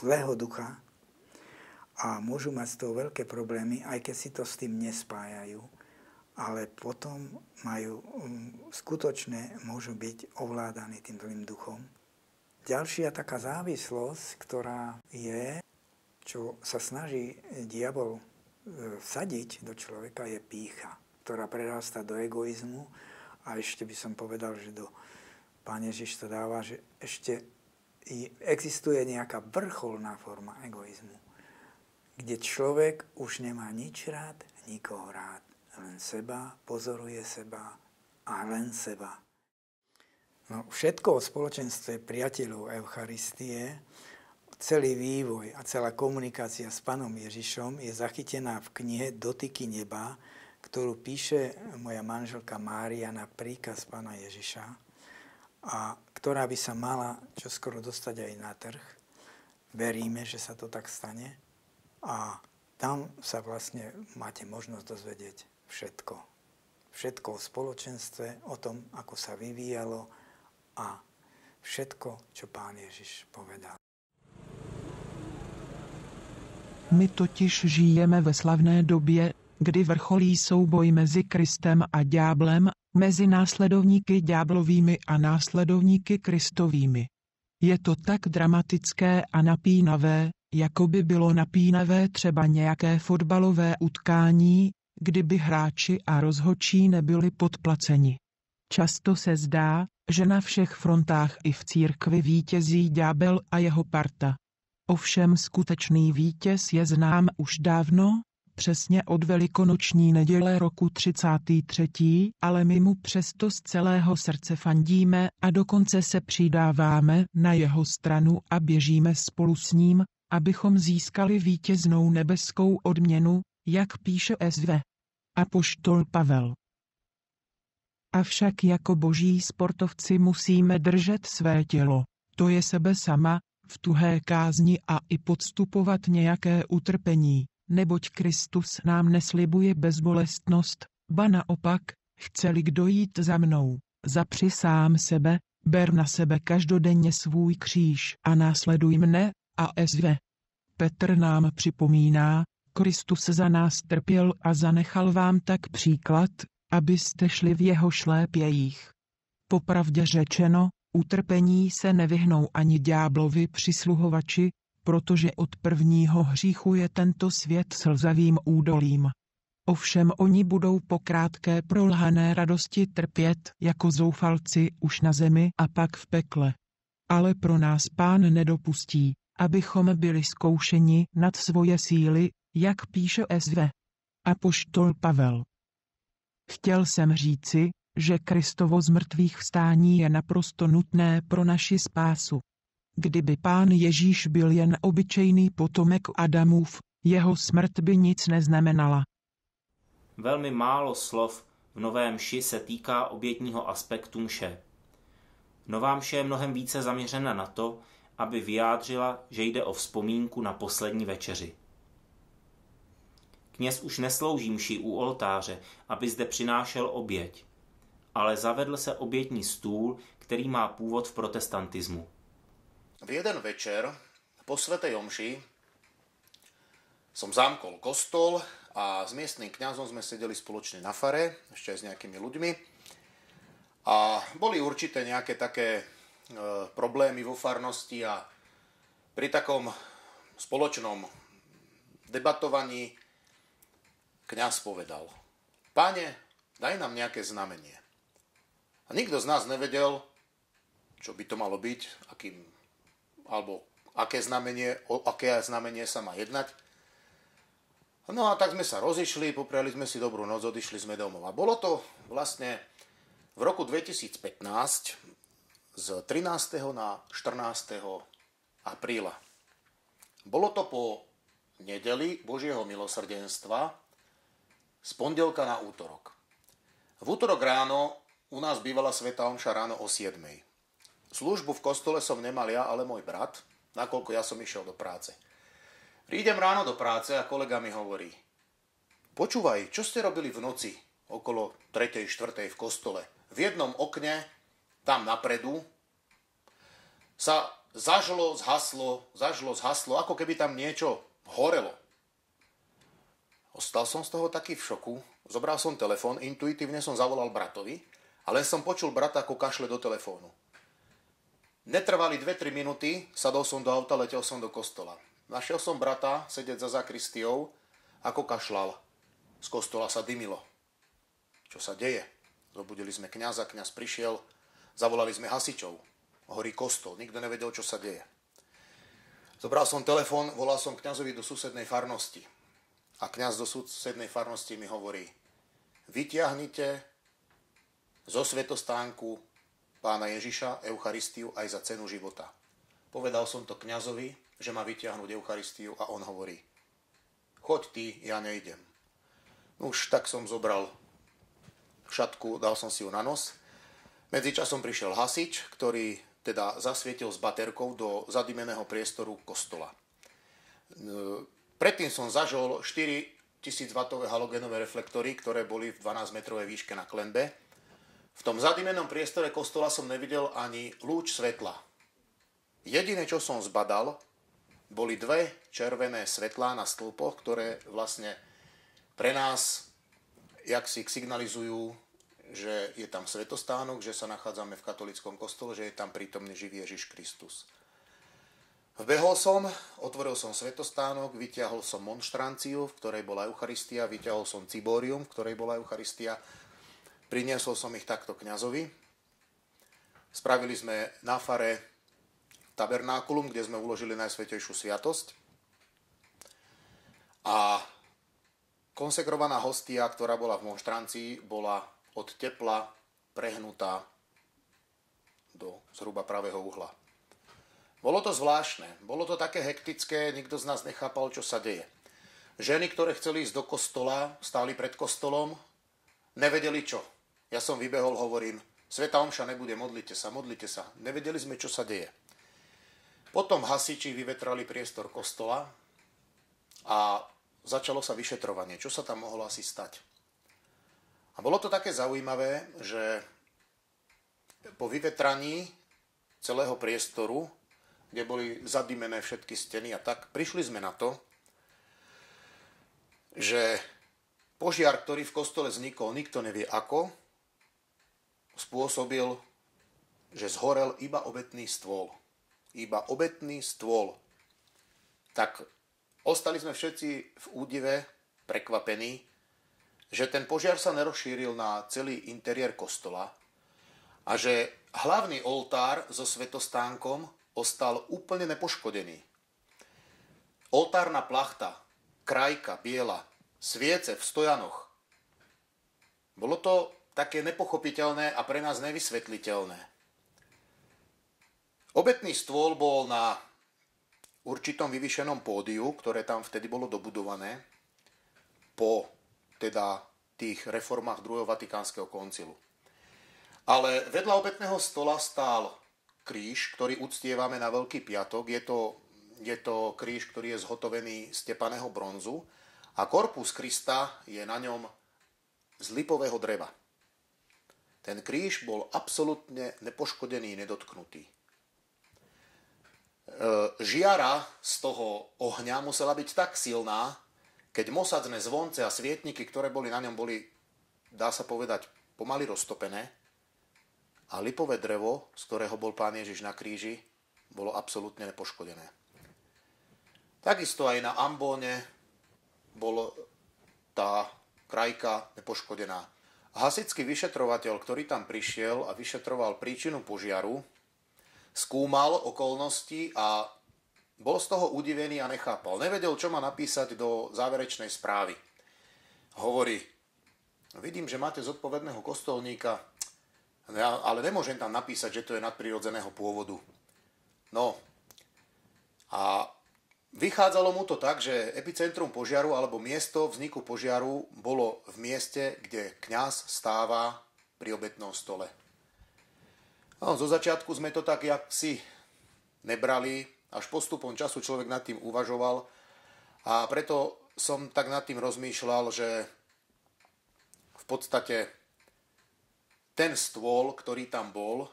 zlého ducha a môžu mať z toho veľké problémy, aj keď si to s tým nespájajú. ale potom majú, um, skutočne môžu byť ovládaní tým zlým duchom. Ďalšia taká závislosť, ktorá je, čo sa snaží diabol e, vsadiť do človeka, je pícha, ktorá prerastá do egoizmu a ešte by som povedal, že do Pán Ježiš to dáva, že ešte existuje nejaká vrcholná forma egoizmu, kde človek už nemá nič rád, nikoho rád, len seba, pozoruje seba a len seba. No, všetko o spoločenstve priateľov Eucharistie, celý vývoj a celá komunikácia s Pánom Ježišom je zachytená v knihe Dotyky neba, ktorú píše moja manželka Mária na príkaz Pána Ježiša a ktorá by sa mala čoskoro dostať aj na trh. Veríme, že sa to tak stane a tam sa vlastne máte možnosť dozvedieť všetko. Všetko o spoločenstve, o tom, ako sa vyvíjalo a všetko, čo pán Ježiš povedal. My totiž žijeme ve slavné době, kdy vrcholí souboj mezi Kristem a ďáblem mezi následovníky ďáblovými a následovníky Kristovými. Je to tak dramatické a napínavé, jako by bylo napínavé třeba nějaké fotbalové utkání, kdyby hráči a rozhočí nebyli podplaceni. Často se zdá, že na všech frontách i v církvi vítězí ďábel a jeho parta. Ovšem skutečný vítěz je znám už dávno, přesně od velikonoční neděle roku 33., ale my mu přesto z celého srdce fandíme a dokonce se přidáváme na jeho stranu a běžíme spolu s ním, abychom získali vítěznou nebeskou odměnu, jak píše SV. Apoštol Pavel. Avšak jako boží sportovci musíme držet své tělo, to je sebe sama, v tuhé kázni a i podstupovat nějaké utrpení, neboť Kristus nám neslibuje bezbolestnost, ba naopak, chce-li kdo jít za mnou, zapři sám sebe, ber na sebe každodenně svůj kříž a následuj mne, a sv. Petr nám připomíná, Kristus za nás trpěl a zanechal vám tak příklad, abyste šli v jeho šlépějích. Popravdě řečeno, utrpení se nevyhnou ani ďáblovi přisluhovači, protože od prvního hříchu je tento svět slzavým údolím. Ovšem oni budou po krátké prolhané radosti trpět jako zoufalci už na zemi a pak v pekle. Ale pro nás pán nedopustí, abychom byli zkoušeni nad svoje síly, jak píše SV. Apoštol Pavel. Chtěl jsem říci, že Kristovo z mrtvých vstání je naprosto nutné pro naši spásu. Kdyby pán Ježíš byl jen obyčejný potomek Adamův, jeho smrt by nic neznamenala. Velmi málo slov v Novém mši se týká obětního aspektu mše. Nová mše je mnohem více zaměřena na to, aby vyjádřila, že jde o vzpomínku na poslední večeři. Kněz už neslouží mši u oltáře, aby zde přinášel oběť, ale zavedl se obětní stůl, který má původ v protestantismu. V jeden večer po Svetej Omši som zamkol kostol a s miestnym kňazom sme sedeli spoločne na fare, ešte aj s nejakými ľuďmi. A boli určité nejaké také e, problémy vo farnosti a pri takom spoločnom debatovaní kňaz povedal, páne, daj nám nejaké znamenie. A nikto z nás nevedel, čo by to malo byť, akým alebo aké znamenie, o aké znamenie sa má jednať. No a tak sme sa rozišli, popriali sme si dobrú noc, odišli sme domov. A bolo to vlastne v roku 2015 z 13. na 14. apríla. Bolo to po nedeli Božieho milosrdenstva z pondelka na útorok. V útorok ráno u nás bývala Sveta Omša ráno o 7. Službu v kostole som nemal ja, ale môj brat, nakoľko ja som išiel do práce. Prídem ráno do práce a kolega mi hovorí, počúvaj, čo ste robili v noci okolo 3. 4. v kostole? V jednom okne, tam napredu, sa zažlo, zhaslo, zažlo, zhaslo, ako keby tam niečo horelo. Ostal som z toho taký v šoku, zobral som telefón, intuitívne som zavolal bratovi a len som počul brata, ako kašle do telefónu. Netrvali 2-3 minúty, sadol som do auta, letel som do kostola. Našiel som brata sedieť za zakristiou, ako kašlal. Z kostola sa dymilo. Čo sa deje? Zobudili sme kňaza, kňaz prišiel, zavolali sme hasičov. Horí kostol, nikto nevedel, čo sa deje. Zobral som telefón, volal som kňazovi do susednej farnosti. A kňaz do susednej farnosti mi hovorí, vyťahnite zo svetostánku pána Ježiša Eucharistiu aj za cenu života. Povedal som to kňazovi, že má vyťahnuť Eucharistiu a on hovorí, choď ty, ja nejdem. Už tak som zobral šatku, dal som si ju na nos. Medzičasom prišiel hasič, ktorý teda zasvietil s baterkou do zadimeného priestoru kostola. Predtým som zažol 4000 W halogenové reflektory, ktoré boli v 12 metrovej výške na klenbe. V tom zadimenom priestore kostola som nevidel ani lúč svetla. Jediné, čo som zbadal, boli dve červené svetlá na stĺpoch, ktoré vlastne pre nás jak si signalizujú, že je tam svetostánok, že sa nachádzame v katolickom kostole, že je tam prítomný živý Ježiš Kristus. Vbehol som, otvoril som svetostánok, vyťahol som monštranciu, v ktorej bola Eucharistia, vyťahol som ciborium, v ktorej bola Eucharistia, priniesol som ich takto kňazovi. Spravili sme na fare tabernákulum, kde sme uložili Najsvetejšiu sviatosť. A konsekrovaná hostia, ktorá bola v monštrancii, bola od tepla prehnutá do zhruba pravého uhla. Bolo to zvláštne, bolo to také hektické, nikto z nás nechápal, čo sa deje. Ženy, ktoré chceli ísť do kostola, stáli pred kostolom, nevedeli čo. Ja som vybehol, hovorím, Sveta Omša nebude, modlite sa, modlite sa. Nevedeli sme, čo sa deje. Potom hasiči vyvetrali priestor kostola a začalo sa vyšetrovanie, čo sa tam mohlo asi stať. A bolo to také zaujímavé, že po vyvetraní celého priestoru kde boli zadimené všetky steny a tak. Prišli sme na to, že požiar, ktorý v kostole vznikol, nikto nevie ako, spôsobil, že zhorel iba obetný stôl. Iba obetný stôl. Tak ostali sme všetci v údive prekvapení, že ten požiar sa nerozšíril na celý interiér kostola a že hlavný oltár so svetostánkom ostal úplne nepoškodený. Oltárna plachta, krajka biela, sviece v stojanoch. Bolo to také nepochopiteľné a pre nás nevysvetliteľné. Obetný stôl bol na určitom vyvyšenom pódiu, ktoré tam vtedy bolo dobudované po teda tých reformách druhého Vatikánskeho koncilu. Ale vedľa obetného stola stál kríž, ktorý uctievame na Veľký piatok. Je to, je to kríž, ktorý je zhotovený z tepaného bronzu a korpus Krista je na ňom z lipového dreva. Ten kríž bol absolútne nepoškodený, nedotknutý. E, žiara z toho ohňa musela byť tak silná, keď mosadzné zvonce a svietniky, ktoré boli na ňom, boli, dá sa povedať, pomaly roztopené, a lipové drevo, z ktorého bol pán Ježiš na kríži, bolo absolútne nepoškodené. Takisto aj na ambóne bol tá krajka nepoškodená. Hasický vyšetrovateľ, ktorý tam prišiel a vyšetroval príčinu požiaru, skúmal okolnosti a bol z toho udivený a nechápal. Nevedel, čo má napísať do záverečnej správy. Hovorí, vidím, že máte zodpovedného kostolníka, ale nemôžem tam napísať, že to je nadprirodzeného pôvodu. No. A vychádzalo mu to tak, že epicentrum požiaru alebo miesto vzniku požiaru bolo v mieste, kde kňaz stáva pri obetnom stole. No, zo začiatku sme to tak jak si nebrali, až postupom času človek nad tým uvažoval a preto som tak nad tým rozmýšľal, že v podstate ten stôl, ktorý tam bol,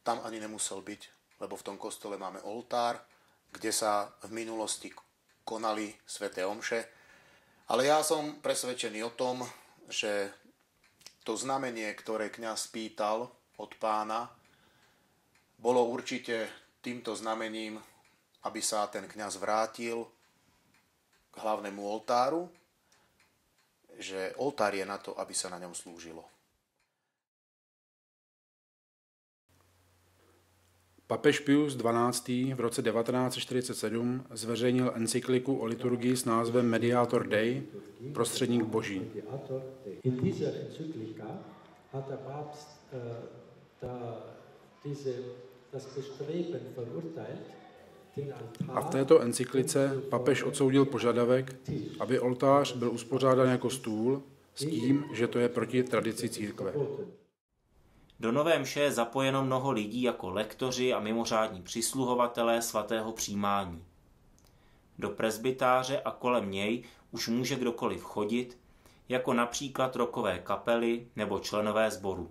tam ani nemusel byť, lebo v tom kostole máme oltár, kde sa v minulosti konali sveté omše. Ale ja som presvedčený o tom, že to znamenie, ktoré kňaz pýtal od pána, bolo určite týmto znamením, aby sa ten kňaz vrátil k hlavnému oltáru, že oltár je na to, aby sa na ňom slúžilo. Papež Pius XII. v roce 1947 zveřejnil encykliku o liturgii s názvem Mediator Dei, prostředník boží. A v této encyklice papež odsoudil požadavek, aby oltář byl uspořádán jako stůl s tím, že to je proti tradici církve. Do nové mše je zapojeno mnoho lidí jako lektoři a mimořádní přisluhovatelé svatého přijímání. Do presbytáře a kolem něj už může kdokoliv chodit, jako například rokové kapely nebo členové sboru.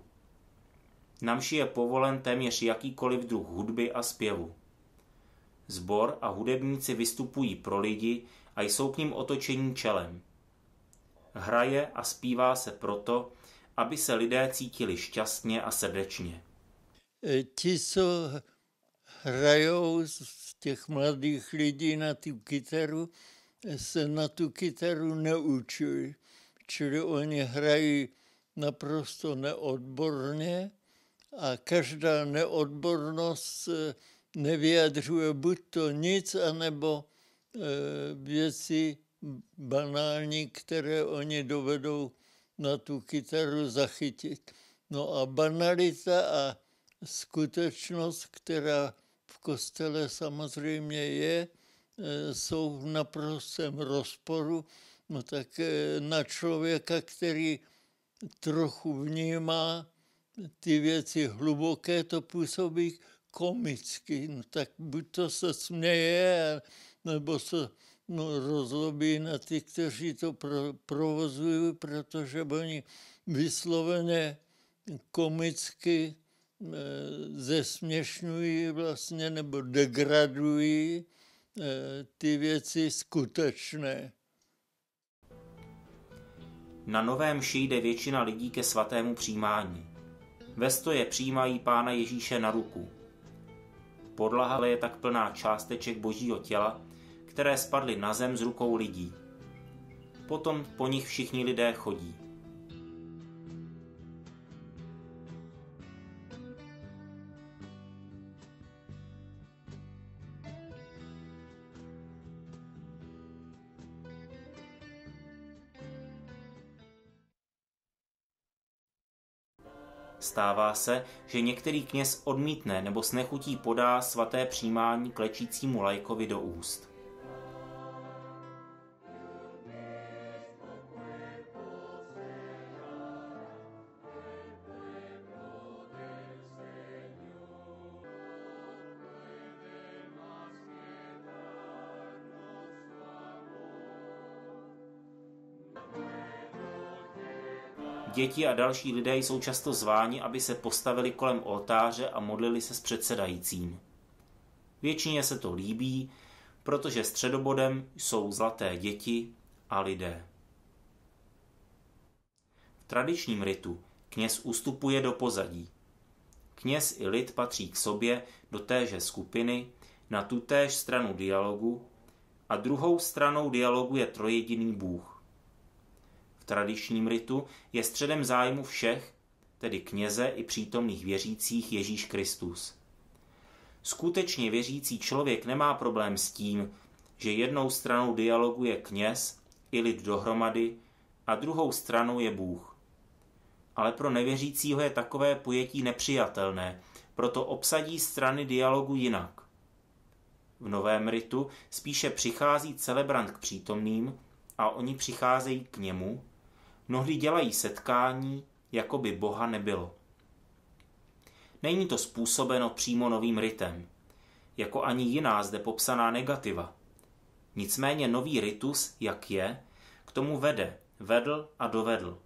Na mši je povolen téměř jakýkoliv druh hudby a zpěvu. Zbor a hudebníci vystupují pro lidi a jsou k ním otočení čelem. Hraje a zpívá se proto, aby se lidé cítili šťastně a srdečně. E, Ti, co hrajou z těch mladých lidí na tu kytaru, se na tu kytaru neučují. Čili oni hrají naprosto neodborně a každá neodbornost e, nevyjadřuje buď to nic, anebo e, věci banální, které oni dovedou na tu kytaru zachytit. No a banalita a skutečnost, která v kostele samozřejmě je, e, jsou v naprostém rozporu. No tak e, na člověka, který trochu vnímá ty věci hluboké, to působí komicky. No tak buď to se směje, nebo se rozlobí na ty, kteří to pro, provozují, protože oni vysloveně komicky e, zesměšňují vlastně nebo degradují e, ty věci skutečné. Na novém mši jde většina lidí ke svatému přijímání. Ve stoje přijímají pána Ježíše na ruku. Podlaha je tak plná částeček božího těla, které spadly na zem z rukou lidí. Potom po nich všichni lidé chodí. Stává se, že některý kněz odmítne nebo s nechutí podá svaté přijímání klečícímu lajkovi do úst. Děti a další lidé jsou často zváni, aby se postavili kolem oltáře a modlili se s předsedajícím. Většině se to líbí, protože středobodem jsou zlaté děti a lidé. V tradičním ritu kněz ustupuje do pozadí. Kněz i lid patří k sobě do téže skupiny, na tutéž stranu dialogu a druhou stranou dialogu je trojediný Bůh tradičním ritu je středem zájmu všech, tedy kněze i přítomných věřících Ježíš Kristus. Skutečně věřící člověk nemá problém s tím, že jednou stranou dialogu je kněz i lid dohromady a druhou stranou je Bůh. Ale pro nevěřícího je takové pojetí nepřijatelné, proto obsadí strany dialogu jinak. V novém ritu spíše přichází celebrant k přítomným a oni přicházejí k němu, Mnohdy dělají setkání, jako by Boha nebylo. Není to způsobeno přímo novým ritem, jako ani jiná zde popsaná negativa. Nicméně nový ritus, jak je, k tomu vede, vedl a dovedl.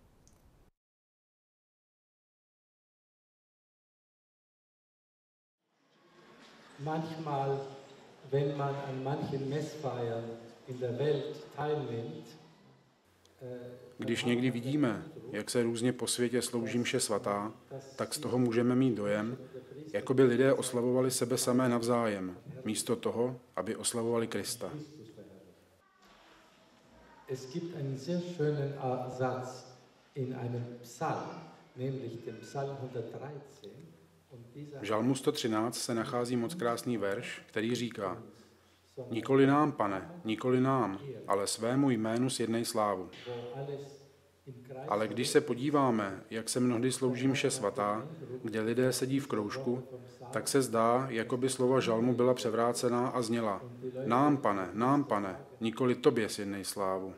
Manchmal, wenn man an manchen Messfeiern Když někdy vidíme, jak se různě po světě slouží mše svatá, tak z toho můžeme mít dojem, jako by lidé oslavovali sebe samé navzájem, místo toho, aby oslavovali Krista. Es gibt einen sehr schönen Satz in einem Psalm, nämlich dem Psalm 113. V Žalmu 113 se nachází moc krásný verš, který říká Nikoli nám, pane, nikoli nám, ale svému jménu sjednej slávu. Ale když se podíváme, jak se mnohdy slouží mše svatá, kde lidé sedí v kroužku, tak se zdá, jako by slova žalmu byla převrácená a zněla Nám, pane, nám, pane, nikoli tobě sjednej slávu.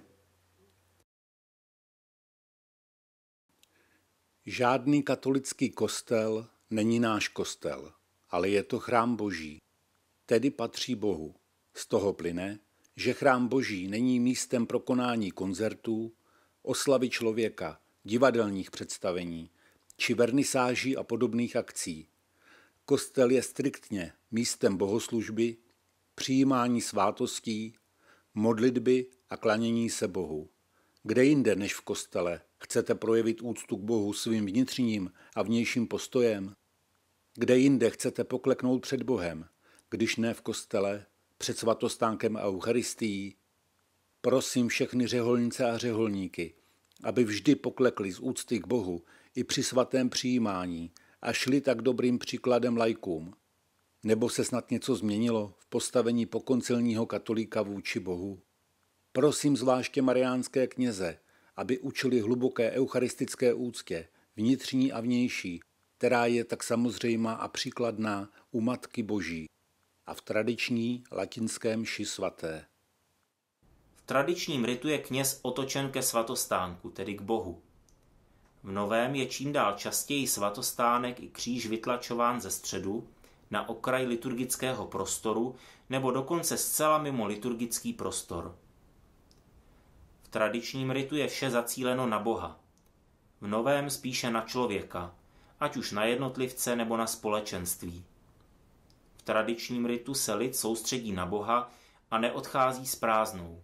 Žádný katolický kostel není náš kostel, ale je to chrám boží, tedy patří Bohu. Z toho plyne, že chrám boží není místem pro konání koncertů, oslavy člověka, divadelních představení, či vernisáží a podobných akcí. Kostel je striktně místem bohoslužby, přijímání svátostí, modlitby a klanění se Bohu. Kde jinde než v kostele chcete projevit úctu k Bohu svým vnitřním a vnějším postojem? Kde jinde chcete pokleknout před Bohem, když ne v kostele, před svatostánkem a Eucharistií? Prosím všechny řeholnice a řeholníky, aby vždy poklekli z úcty k Bohu i při svatém přijímání a šli tak dobrým příkladem lajkům. Nebo se snad něco změnilo v postavení pokoncilního katolíka vůči Bohu? Prosím zvláště mariánské kněze, aby učili hluboké eucharistické úctě, vnitřní a vnější, která je tak samozřejmá a příkladná u Matky Boží a v tradiční latinském mši svaté. V tradičním ritu je kněz otočen ke svatostánku, tedy k Bohu. V novém je čím dál častěji svatostánek i kříž vytlačován ze středu, na okraj liturgického prostoru nebo dokonce zcela mimo liturgický prostor. V tradičním ritu je vše zacíleno na Boha. V novém spíše na člověka, ať už na jednotlivce nebo na společenství. Tradičním ritu se lid soustředí na Boha a neodchází s prázdnou.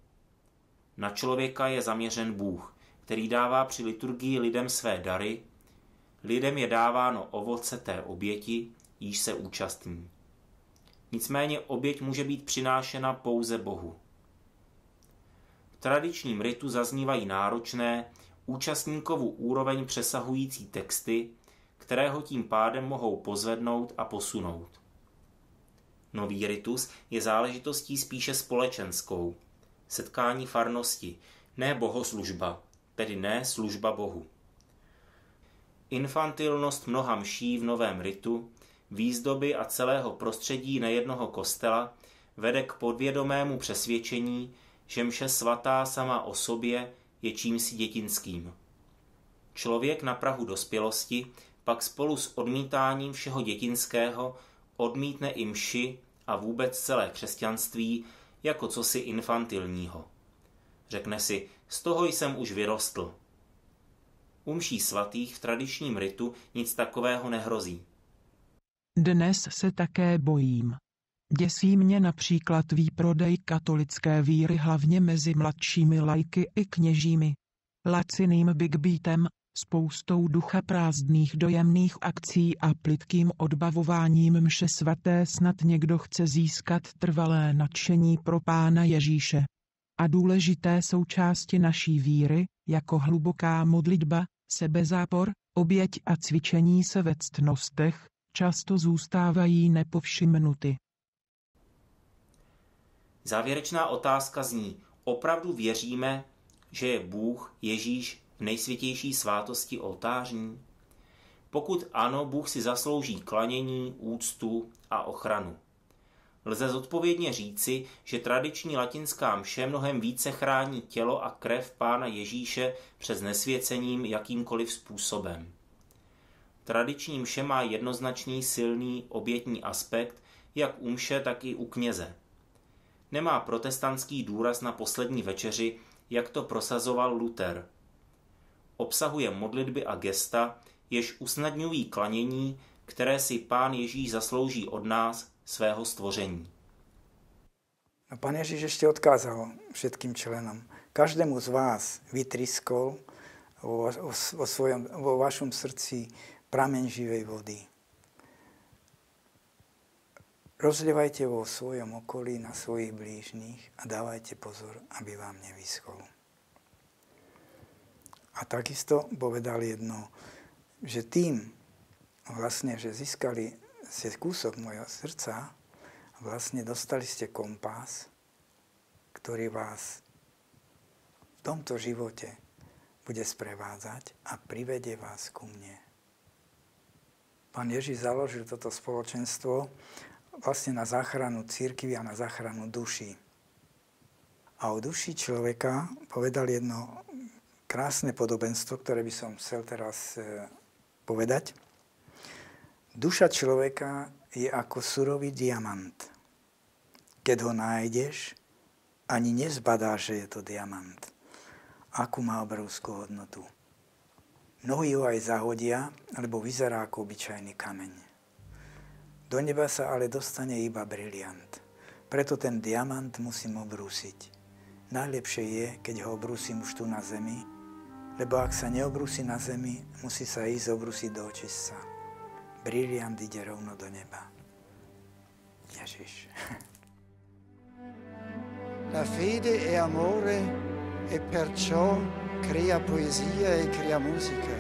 Na člověka je zaměřen Bůh, který dává při liturgii lidem své dary, lidem je dáváno ovoce té oběti, již se účastní. Nicméně oběť může být přinášena pouze Bohu. V tradičním ritu zaznívají náročné, účastníkovu úroveň přesahující texty, které ho tím pádem mohou pozvednout a posunout. Nový ritus je záležitostí spíše společenskou. Setkání farnosti, ne bohoslužba, tedy ne služba Bohu. Infantilnost mnoha mší v novém ritu, výzdoby a celého prostředí nejednoho kostela vede k podvědomému přesvědčení, že mše svatá sama o sobě je čímsi dětinským. Člověk na Prahu dospělosti pak spolu s odmítáním všeho dětinského odmítne i mši a vůbec celé křesťanství jako cosi infantilního. Řekne si, z toho jsem už vyrostl. U mší svatých v tradičním ritu nic takového nehrozí. Dnes se také bojím. Děsí mě například výprodej katolické víry hlavně mezi mladšími lajky i kněžími. Laciným big beatem, spoustou ducha prázdných dojemných akcí a plitkým odbavováním mše svaté snad někdo chce získat trvalé nadšení pro Pána Ježíše. A důležité součásti naší víry, jako hluboká modlitba, sebezápor, oběť a cvičení se ve ctnostech, často zůstávají nepovšimnuty. Závěrečná otázka zní, opravdu věříme, že je Bůh, Ježíš v nejsvětější svátosti oltářní? Pokud ano, Bůh si zaslouží klanění, úctu a ochranu. Lze zodpovědně říci, že tradiční latinská mše mnohem více chrání tělo a krev Pána Ježíše přes nesvěcením jakýmkoliv způsobem. Tradiční mše má jednoznačný silný obětní aspekt, jak u mše, tak i u kněze. Nemá protestantský důraz na poslední večeři, jak to prosazoval Luther – obsahuje modlitby a gesta, jež usnadňují klanění, které si Pán Ježíš zaslouží od nás, svého stvoření. No pán Ježiš ešte odkázal všetkým členom. Každému z vás vytriskol vo, vo, vo, svojom, vo vašom srdci prameň živej vody. Rozlievajte vo svojom okolí na svojich blížnych a dávajte pozor, aby vám nevyschol. A takisto povedal jedno, že tým, vlastne, že získali ste kúsok mojho srdca, vlastne dostali ste kompás, ktorý vás v tomto živote bude sprevádzať a privede vás ku mne. Pán Ježiš založil toto spoločenstvo vlastne na záchranu církvy a na záchranu duší. A o duši človeka povedal jedno krásne podobenstvo, ktoré by som chcel teraz e, povedať. Duša človeka je ako surový diamant. Keď ho nájdeš, ani nezbadáš, že je to diamant. Akú má obrovskú hodnotu. Mnohí ho aj zahodia, lebo vyzerá ako obyčajný kameň. Do neba sa ale dostane iba briliant. Preto ten diamant musím obrúsiť. Najlepšie je, keď ho obrúsim už tu na zemi, lebo ak sa neobrúsi na zemi, musí sa ísť obrúsiť do očistca. Briliant ide rovno do neba. Ježiš. [LAUGHS] La fede è amore e perciò crea poesia e crea musica.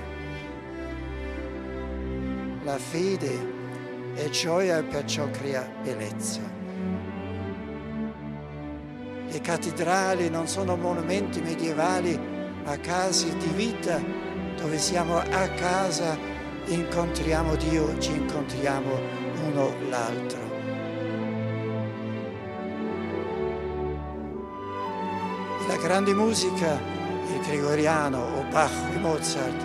La fede e gioia e perciò crea bellezza. Le cattedrali non sono monumenti medievali, ma case di vita dove siamo a casa, incontriamo Dio, ci incontriamo uno l'altro. La grande musica, il gregoriano o Bach o Mozart,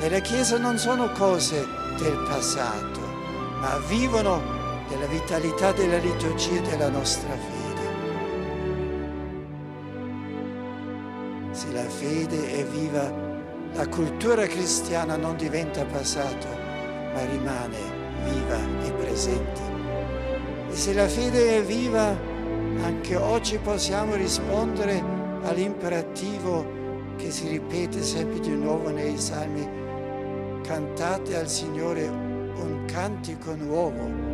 nella Chiesa non sono cose del passato ma vivono della vitalità della liturgia della nostra fede. Fede è viva, la cultura cristiana non diventa passato, ma rimane viva e presente. E se la fede è viva, anche oggi possiamo rispondere all'imperativo che si ripete sempre di nuovo nei salmi. Cantate al Signore un cantico nuovo